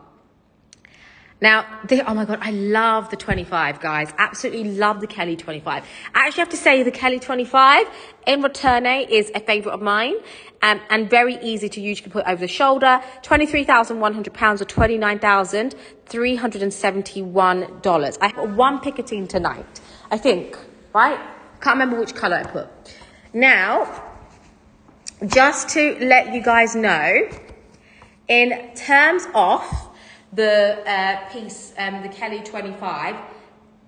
Now, they, oh my God, I love the 25, guys. Absolutely love the Kelly 25. I actually have to say the Kelly 25 in Retourne is a favorite of mine um, and very easy to use. You can put over the shoulder. 23,100 pounds or $29,371. I have one Picotin tonight, I think, right? Can't remember which color I put. Now, just to let you guys know, in terms of the uh, piece, um, the Kelly 25,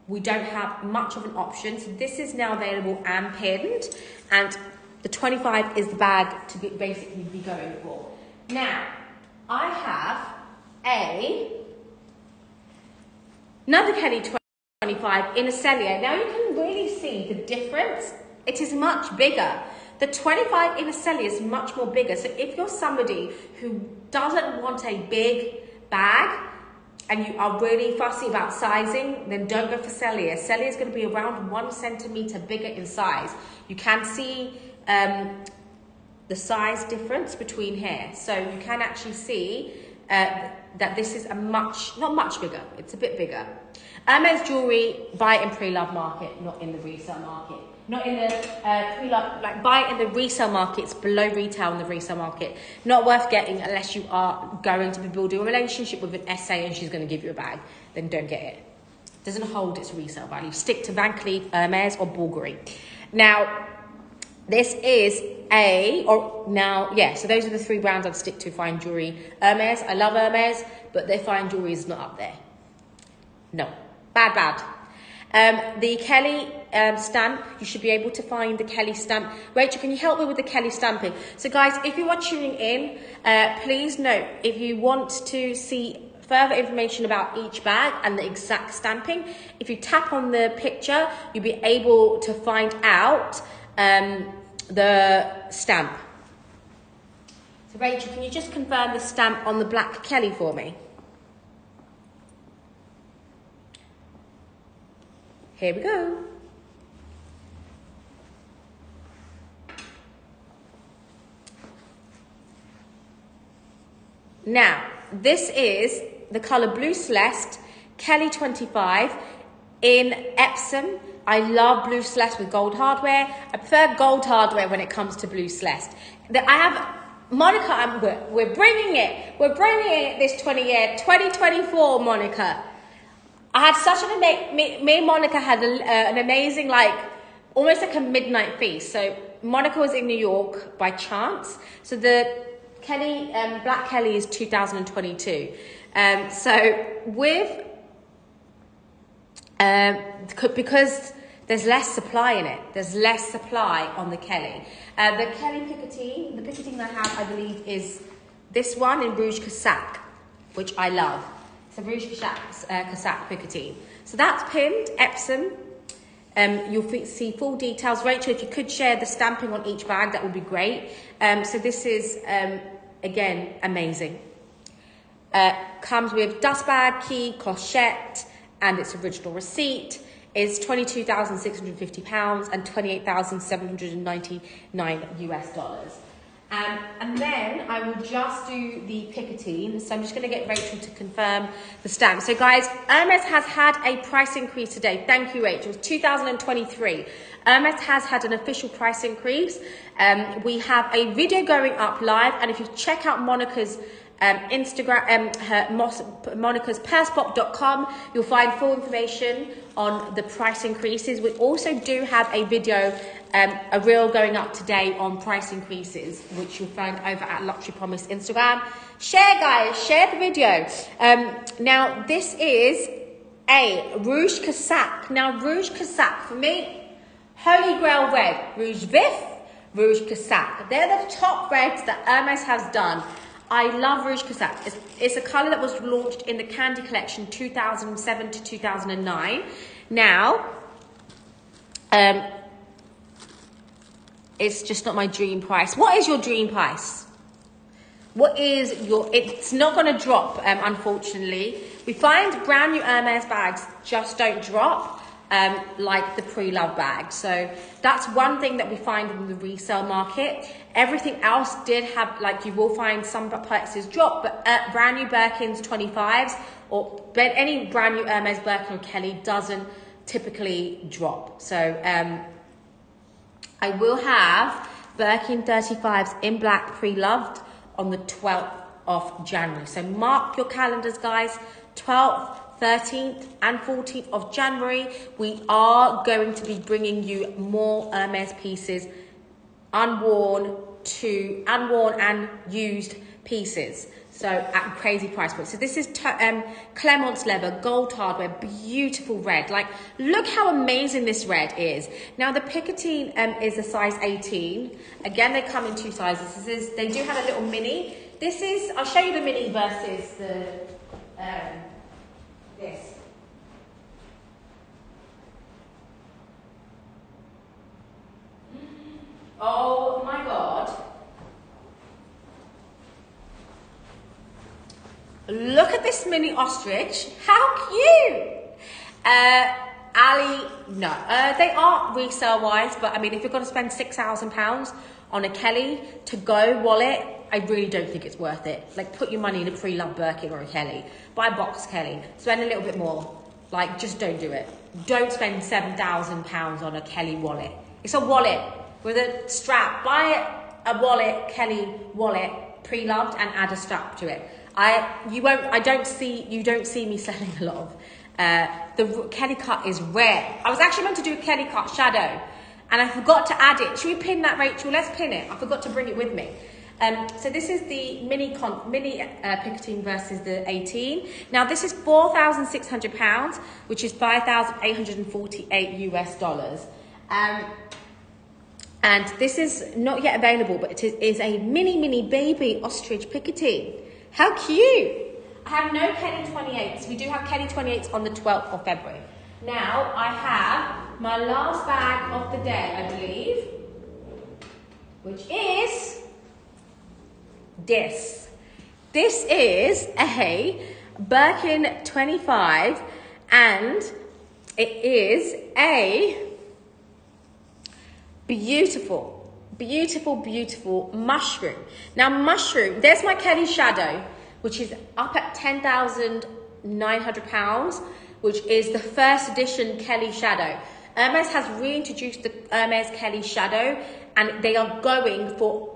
we don't have much of an option. So this is now available and pinned. And the 25 is the bag to basically be going for. Now, I have a another Kelly 25 in a Sellier. Now you can really see the difference. It is much bigger. The 25 in a Sellier is much more bigger. So if you're somebody who doesn't want a big bag and you are really fussy about sizing, then don't go for Sellier. Sellier is going to be around one centimeter bigger in size. You can see um, the size difference between here. So you can actually see uh, that this is a much, not much bigger, it's a bit bigger. Hermes jewelry, buy in pre-love market, not in the resale market. Not in the uh, pre-love, like buy in the resale market. It's below retail in the resale market. Not worth getting unless you are going to be building a relationship with an SA and she's going to give you a bag. Then don't get it. Doesn't hold its resale value. Stick to Van Cleef, Hermes, or Bulgari. Now, this is a, or now, yeah, so those are the three brands I'd stick to fine jewelry. Hermes, I love Hermes, but their fine jewelry is not up there. No. Bad, bad. Um, the Kelly um, stamp, you should be able to find the Kelly stamp. Rachel, can you help me with the Kelly stamping? So guys, if you are tuning in, uh, please note, if you want to see further information about each bag and the exact stamping, if you tap on the picture, you'll be able to find out um, the stamp. So Rachel, can you just confirm the stamp on the black Kelly for me? Here we go. Now, this is the colour Blue Celeste, Kelly 25 in Epsom. I love Blue Celeste with gold hardware. I prefer gold hardware when it comes to Blue Celeste. That I have Monica, we're, we're bringing it. We're bringing it this 20 year, 2024, Monica. I had such an amazing, me, me and Monica had a, uh, an amazing, like, almost like a midnight feast. So Monica was in New York by chance. So the Kelly, um, Black Kelly is 2022. Um, so with, um, because there's less supply in it, there's less supply on the Kelly. Uh, the Kelly Picotin, the Picotin I have, I believe, is this one in Rouge Casaque, which I love. A Rouge Casaque, uh, Casaque. So that's pinned, Epsom. Um, you'll see full details. Rachel, if you could share the stamping on each bag, that would be great. Um, so this is, um, again, amazing. Uh, comes with dust bag, key, clochette, and its original receipt is £22,650 and 28,799 US dollars. Um, and then I will just do the Picotin. So I'm just going to get Rachel to confirm the stamp. So guys, Hermes has had a price increase today. Thank you, Rachel. It's 2023. Hermes has had an official price increase. Um, we have a video going up live. And if you check out Monica's um, Instagram, um, her Monica's Purse.pop.com. You'll find full information on the price increases. We also do have a video, um, a reel going up today on price increases, which you'll find over at Luxury Promise Instagram. Share, guys, share the video. Um, now, this is a Rouge Casaque. Now, Rouge Casaque, for me, Holy Grail Red, Rouge Vif, Rouge Casaque. They're the top reds that Hermes has done. I love Rouge Casaque. It's, it's a colour that was launched in the Candy Collection 2007 to 2009. Now, um, it's just not my dream price. What is your dream price? What is your, it's not going to drop, um, unfortunately. We find brand new Hermes bags just don't drop um, like the pre-love bag. So that's one thing that we find in the resale market. Everything else did have, like you will find some prices drop, but uh, brand new Birkins 25s or any brand new Hermes Birkin or Kelly doesn't typically drop. So um, I will have Birkin 35s in black pre-loved on the 12th of January. So mark your calendars, guys. 12th 13th and 14th of January, we are going to be bringing you more Hermes pieces, unworn to unworn and used pieces. So at crazy price points. So this is um, Clemence leather, gold hardware, beautiful red. Like, look how amazing this red is. Now the Picotin um, is a size 18. Again, they come in two sizes. This is, they do have a little mini. This is, I'll show you the mini versus the, um, this. Oh my god. Look at this mini ostrich. How cute! Uh, Ali, no. Uh, they are resale wise, but I mean, if you're going to spend £6,000 on a Kelly to go wallet, I really don't think it's worth it. Like, put your money in a pre-loved Birkin or a Kelly. Buy a box Kelly. Spend a little bit more. Like, just don't do it. Don't spend £7,000 on a Kelly wallet. It's a wallet with a strap. Buy a wallet, Kelly wallet, pre-loved, and add a strap to it. I, you won't, I don't see, you don't see me selling a lot of. Uh, the Kelly cut is rare. I was actually meant to do a Kelly cut shadow, and I forgot to add it. Should we pin that, Rachel? Let's pin it. I forgot to bring it with me. Um, so this is the mini con- mini uh, versus the 18. Now this is 4,600 pounds, which is 5,848 US dollars. Um, and this is not yet available, but it is, is a mini mini baby ostrich Picotin. How cute! I have no Kelly 28s. We do have Kelly 28s on the 12th of February. Now I have my last bag of the day, I believe, which is this. This is a Birkin 25 and it is a beautiful, beautiful, beautiful mushroom. Now, mushroom, there's my Kelly Shadow, which is up at £10,900, which is the first edition Kelly Shadow. Hermes has reintroduced the Hermes Kelly Shadow and they are going for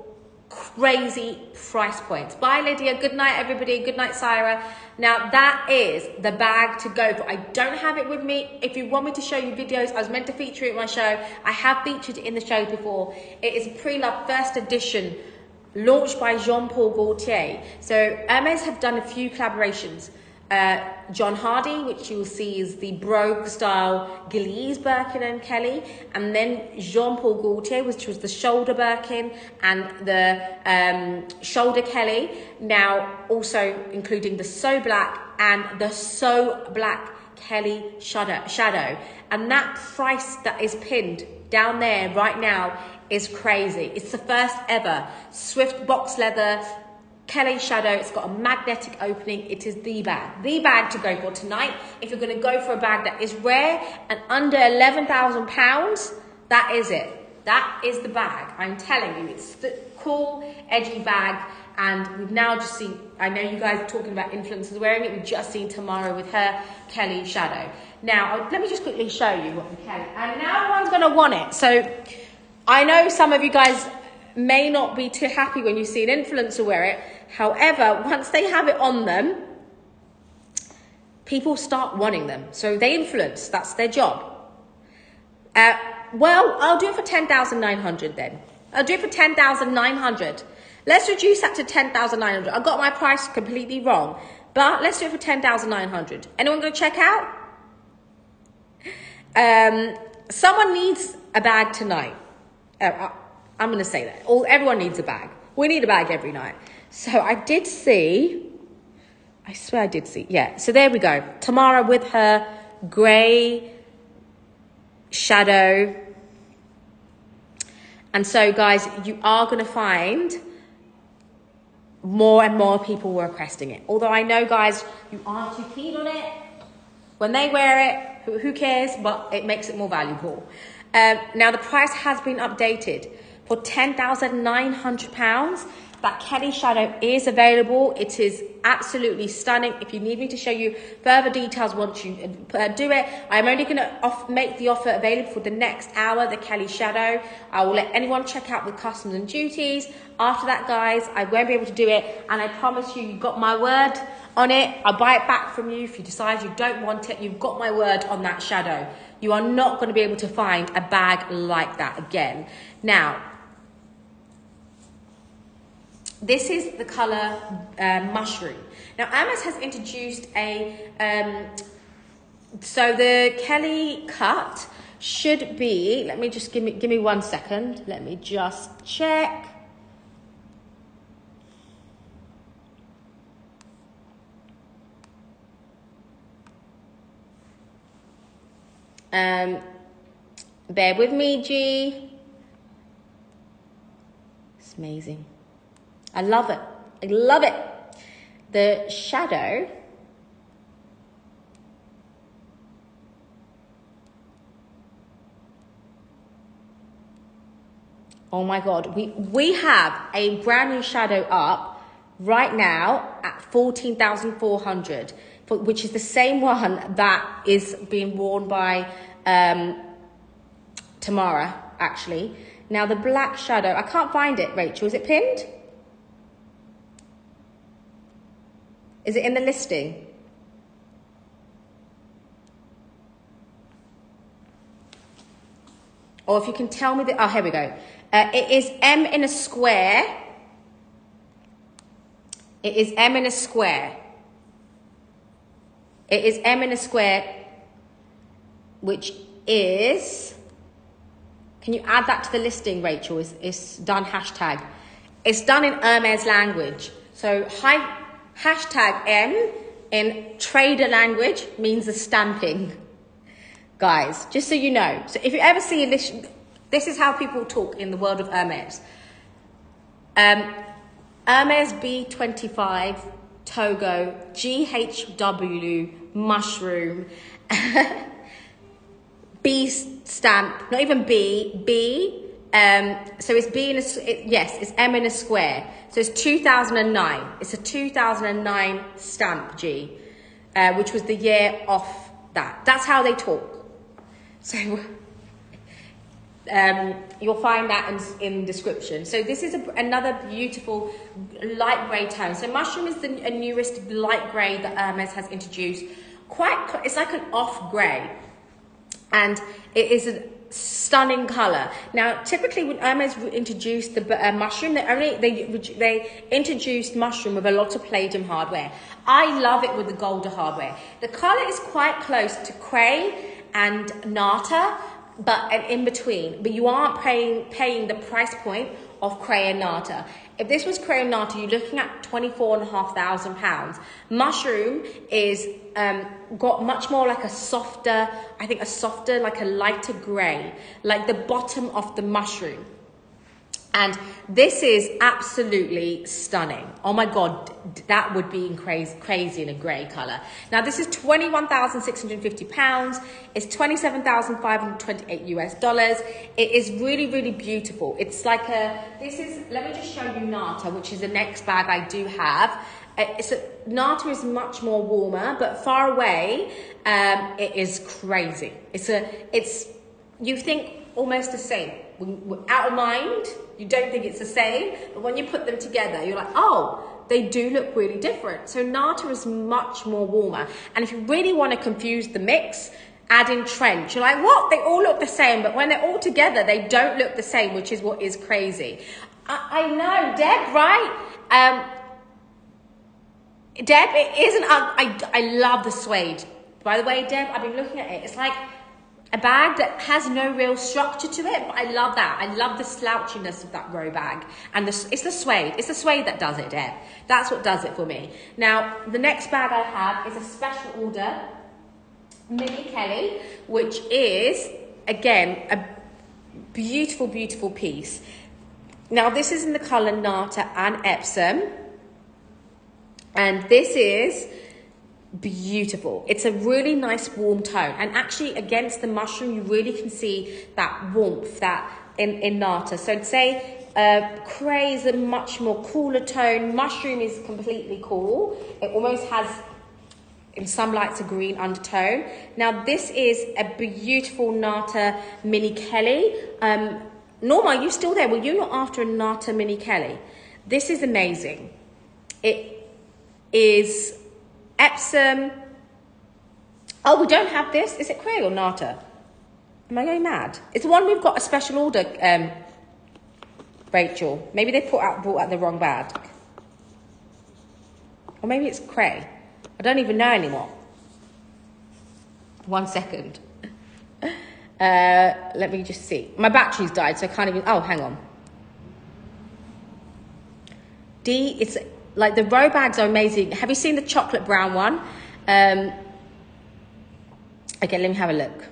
crazy price points. Bye, Lydia. Good night, everybody. Good night, Syra. Now, that is the bag to go for. I don't have it with me. If you want me to show you videos, I was meant to feature it in my show. I have featured it in the show before. It is pre-love first edition launched by Jean-Paul Gaultier. So Hermes have done a few collaborations. Uh, John Hardy, which you'll see is the Brogue style Gillies Birkin and Kelly, and then Jean Paul Gaultier, which was the shoulder Birkin and the um, shoulder Kelly. Now, also including the So Black and the So Black Kelly shadow, shadow. And that price that is pinned down there right now is crazy. It's the first ever Swift box leather Kelly Shadow, it's got a magnetic opening. It is the bag, the bag to go for tonight. If you're going to go for a bag that is rare and under £11,000, that is it. That is the bag. I'm telling you, it's the cool, edgy bag. And we've now just seen, I know you guys are talking about influencers wearing it. We've just seen Tamara with her Kelly Shadow. Now, let me just quickly show you what the Kelly, and now everyone's going to want it. So I know some of you guys may not be too happy when you see an influencer wear it. However, once they have it on them, people start wanting them. So they influence, that's their job. Uh, well, I'll do it for 10,900 then. I'll do it for 10,900. Let's reduce that to 10,900. I got my price completely wrong, but let's do it for 10,900. Anyone going to check out? Um, someone needs a bag tonight. Uh, I'm going to say that. All everyone needs a bag. We need a bag every night. So I did see. I swear I did see. Yeah. So there we go. Tamara with her grey shadow. And so, guys, you are going to find more and more people were requesting it. Although I know, guys, you aren't too keen on it. When they wear it, who, cares? But it makes it more valuable. Um, now, the price has been updated for £10,900. That Kelly shadow is available. It is absolutely stunning. If you need me to show you further details once you uh, do it, I'm only going to make the offer available for the next hour, the Kelly shadow. I will let anyone check out the customs and duties. After that, guys, I won't be able to do it. And I promise you, you got my word on it. I'll buy it back from you. If you decide you don't want it, you've got my word on that shadow. You are not going to be able to find a bag like that again. Now, this is the color uh, mushroom. Now, Hermes has introduced a, um, so the Kelly cut should be, let me just give me, give me one second. Let me just check. Um, bear with me, G. It's amazing. I love it. I love it. The shadow. Oh my God, we, we have a brand new shadow up right now at 14,400, which is the same one that is being worn by um, Tamara, actually. Now the black shadow, I can't find it, Rachel, is it pinned? Is it in the listing? Or if you can tell me the, oh, here we go. Uh, it is M in a square. It is M in a square. It is M in a square, which is, can you add that to the listing, Rachel? It's, it's done hashtag. It's done in Hermes language. So, hi, Hashtag M in trader language means the stamping. Guys, just so you know. So if you ever see this, this is how people talk in the world of Hermes. Um, Hermes B25, Togo, GHW, Mushroom. B stamp, not even B, B. Um, so it's B in a, it, yes, it's M in a square. So it's 2009. It's a 2009 stamp G, uh, which was the year off that. That's how they talk. So um, you'll find that in, in description. So this is a, another beautiful light grey tone. So mushroom is the newest light grey that Hermes has introduced. Quite, it's like an off grey, and it is a stunning color. Now, typically when Hermes introduced the uh, mushroom, they only they they introduced mushroom with a lot of palladium hardware. I love it with the golder hardware. The color is quite close to Craie and Nata, but in between. But you aren't paying paying the price point of Craie and Nata. If this was Craie and Nata, you're looking at twenty four and a half thousand pounds. Mushroom is um, got much more like a softer, I think a softer, like a lighter grey, like the bottom of the mushroom. And this is absolutely stunning. Oh my God, that would be crazy, crazy in a grey colour. Now this is 21,650 pounds. It's 27,528 US dollars. It is really, really beautiful. It's like a, this is, let me just show you Nata, which is the next bag I do have. Uh, it's a, Nata is much more warmer, but far away, um, it is crazy. It's a, it's, you think almost the same. Out of mind, you don't think it's the same, but when you put them together, you're like, oh, they do look really different. So Nata is much more warmer. And if you really want to confuse the mix, add in trench. You're like, what? They all look the same, but when they're all together, they don't look the same, which is what is crazy. I, I know, Deb, right? Um, Deb, it isn't, I, I, I love the suede. By the way, Deb, I've been looking at it. It's like a bag that has no real structure to it, but I love that. I love the slouchiness of that row bag. And the, it's the suede. It's the suede that does it, Deb. That's what does it for me. Now, the next bag I have is a special order Mini Kelly, which is, again, a beautiful, beautiful piece. Now, this is in the colour Nata and Epsom. And this is beautiful. It's a really nice warm tone. And actually against the mushroom, you really can see that warmth that in, Nata. So I'd say uh, Craie is a much more cooler tone. Mushroom is completely cool. It almost has in some lights a green undertone. Now this is a beautiful Nata Mini Kelly. Um, Norma, are you still there? Were you not after a Nata Mini Kelly? This is amazing. It is Epsom. Oh, we don't have this. Is it Craie or Nata? Am I going mad? It's the one we've got a special order, um, Rachel. Maybe they put out, brought out the wrong bag. Or maybe it's Craie. I don't even know anymore. One second. Uh, let me just see. My battery's died, so I can't even. Oh, hang on. D, it's like the row bags are amazing. Have you seen the chocolate brown one? Um, okay, let me have a look.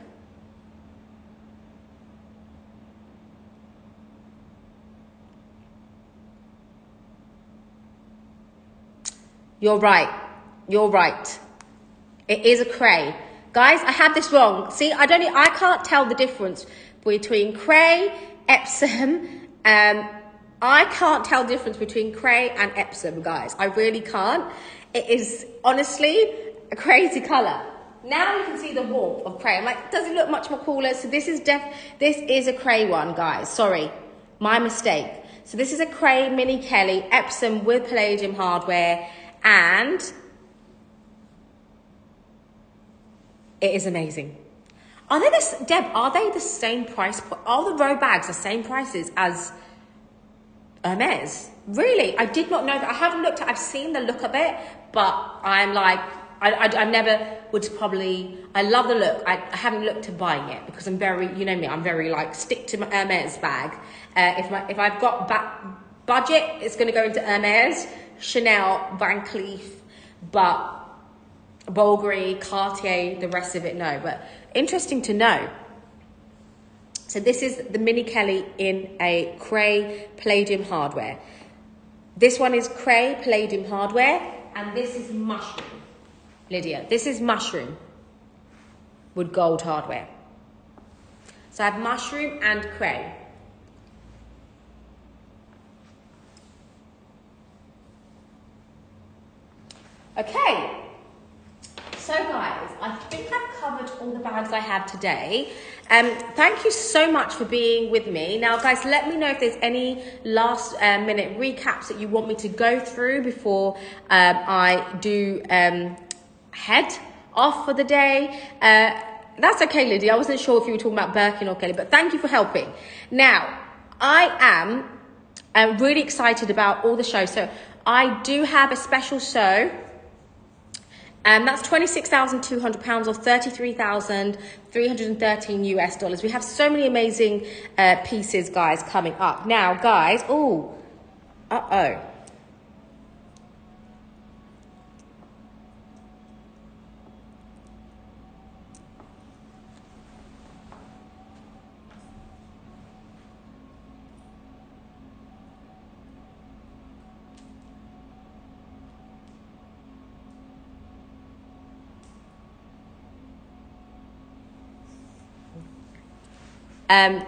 You're right. You're right. It is a craie. Guys, I had this wrong. See, I don't I can't tell the difference between craie, Epsom, um, I can't tell the difference between Craie and Epsom, guys. I really can't. It is honestly a crazy colour. Now you can see the warmth of Craie. I'm like, does it look much more cooler? So this is def this is a Craie one, guys. Sorry, my mistake. So this is a Craie Mini Kelly Epsom with palladium hardware and it is amazing. Are they the, Deb, are they the same price? Are the row bags the same prices as Hermes. Really, I did not know that. I haven't looked at. I've seen the look of it, but I'm like, I, I, I never would probably. I love the look. I, I haven't looked to buying it because I'm very, you know me. I'm very like stick to my Hermes bag. Uh, if my if I've got back budget, it's going to go into Hermes, Chanel, Van Cleef, but Bulgari, Cartier, the rest of it no. But interesting to know. So this is the Mini Kelly in a Craie Palladium hardware. This one is Craie Palladium hardware, and this is Mushroom. Lydia, this is Mushroom with gold hardware. So I have mushroom and creme. Okay, so guys, I think I've covered all the bags I have today. Um, thank you so much for being with me. Now guys, let me know if there's any last uh, minute recaps that you want me to go through before um, I do um, head off for the day. Uh, that's okay, Lydia. I wasn't sure if you were talking about Birkin or Kelly, but thank you for helping. Now, I am uh, really excited about all the shows. So I do have a special show um, that's £26,200 or 33,313 US dollars. We have so many amazing uh, pieces, guys, coming up. Now, guys, oh, uh-oh. Um,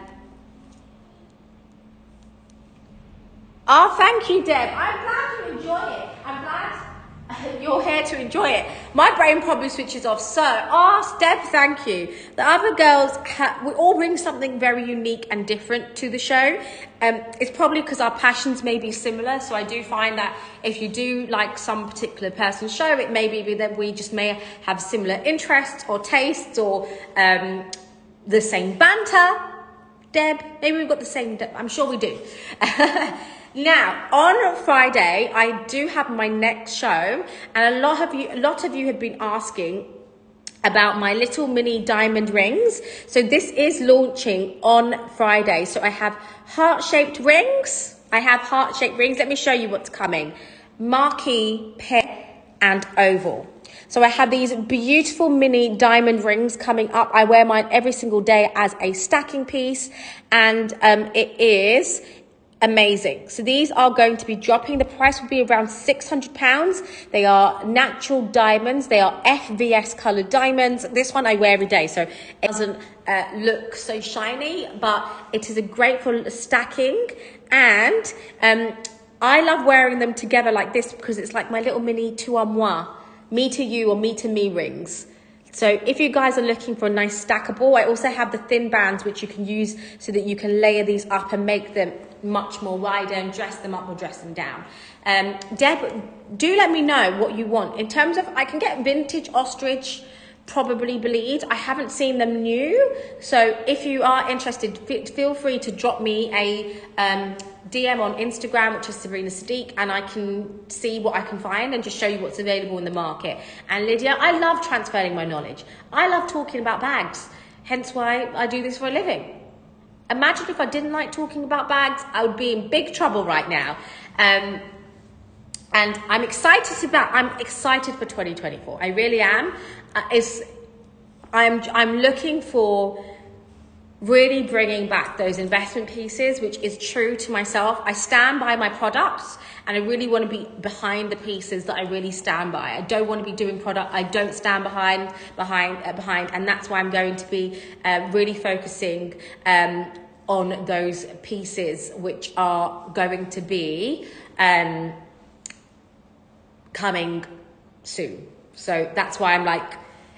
oh, thank you, Deb. I'm glad you enjoy it. I'm glad you're here to enjoy it. My brain probably switches off. So, oh, Deb, thank you. The other girls, ha- we all bring something very unique and different to the show. Um, it's probably because our passions may be similar. So I do find that if you do like some particular person's show, it may be that we just may have similar interests or tastes or um, the same banter. Deb, maybe we've got the same, Deb. I'm sure we do. now, on Friday, I do have my next show, and a lot of you, a lot of you have been asking about my little mini diamond rings. So this is launching on Friday. So I have heart-shaped rings. I have heart-shaped rings. Let me show you what's coming. Marquee, pear, and oval. So I have these beautiful mini diamond rings coming up. I wear mine every single day as a stacking piece and um, it is amazing. So these are going to be dropping. The price will be around 600 pounds. They are natural diamonds. They are FVS colored diamonds. This one I wear every day. So it doesn't uh, look so shiny, but it is a great for stacking. And um, I love wearing them together like this because it's like my little mini two moi me to you or me to me rings. So if you guys are looking for a nice stackable, I also have the thin bands which you can use so that you can layer these up and make them much more wider and dress them up or dress them down. Um, Deb, do let me know what you want. In terms of, I can get vintage ostrich, probably bleed. I haven't seen them new. So if you are interested, feel free to drop me a um, DM on Instagram, which is Sabrina Sadiq, and I can see what I can find and just show you what's available in the market. And Lydia, I love transferring my knowledge. I love talking about bags, hence why I do this for a living. Imagine if I didn't like talking about bags, I would be in big trouble right now. Um, and I'm excited about. I'm excited for 2024. I really am. Uh, it's, I'm I'm looking for really bringing back those investment pieces, which is true to myself. I stand by my products and I really want to be behind the pieces that I really stand by. I don't want to be doing product I don't stand behind, behind, uh, behind, and that's why I'm going to be uh, really focusing um, on those pieces which are going to be um, coming soon. So that's why I'm like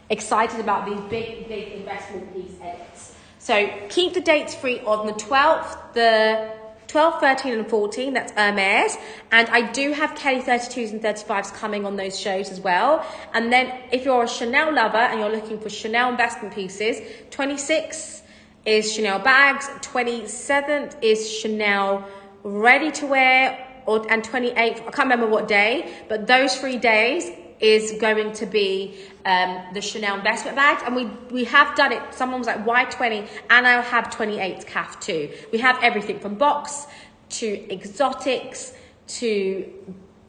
excited about these big, big investment piece edits. So keep the dates free on the 12th, the 12, 13 and 14, that's Hermes. And I do have Kelly 32s and 35s coming on those shows as well. And then if you're a Chanel lover and you're looking for Chanel investment pieces, 26 is Chanel bags, 27th is Chanel ready to wear, or, and 28th, I can't remember what day, but those three days is going to be um, the Chanel investment bag. And we, we have done it. Someone was like, why 20? And I'll have 28 calf too. We have everything from box to exotics to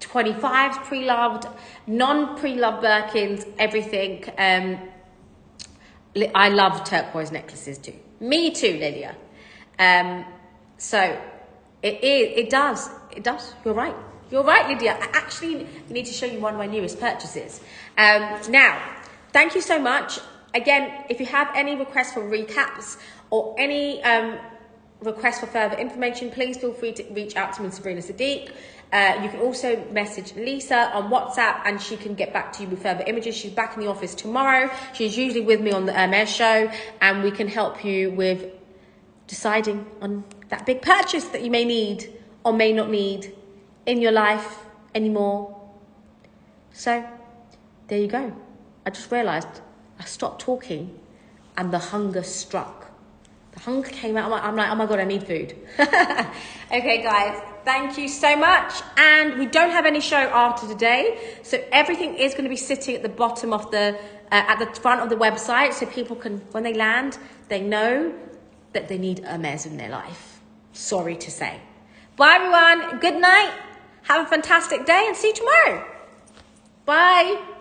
25s pre-loved, non-pre-loved Birkins, everything. Um, I love turquoise necklaces too. Me too, Lydia. Um, so it is, it does, it does, you're right. You're right, Lydia. I actually need to show you one of my newest purchases. Um, now, thank you so much. Again, if you have any requests for recaps or any um, request for further information, please feel free to reach out to me, Sabrina Sadiq. Uh, you can also message Lisa on WhatsApp and she can get back to you with further images. She's back in the office tomorrow. She's usually with me on the Hermes show and we can help you with deciding on that big purchase that you may need or may not need in your life anymore. So, there you go. I just realised I stopped talking and the hunger struck. The hunger came out. I'm like, oh my god, I need food. okay, guys, thank you so much. And we don't have any show after today, so everything is going to be sitting at the bottom of the, uh, at the front of the website, so people can, when they land, they know that they need Hermes in their life. Sorry to say. Bye, everyone. Good night. Have a fantastic day, and see you tomorrow. Bye.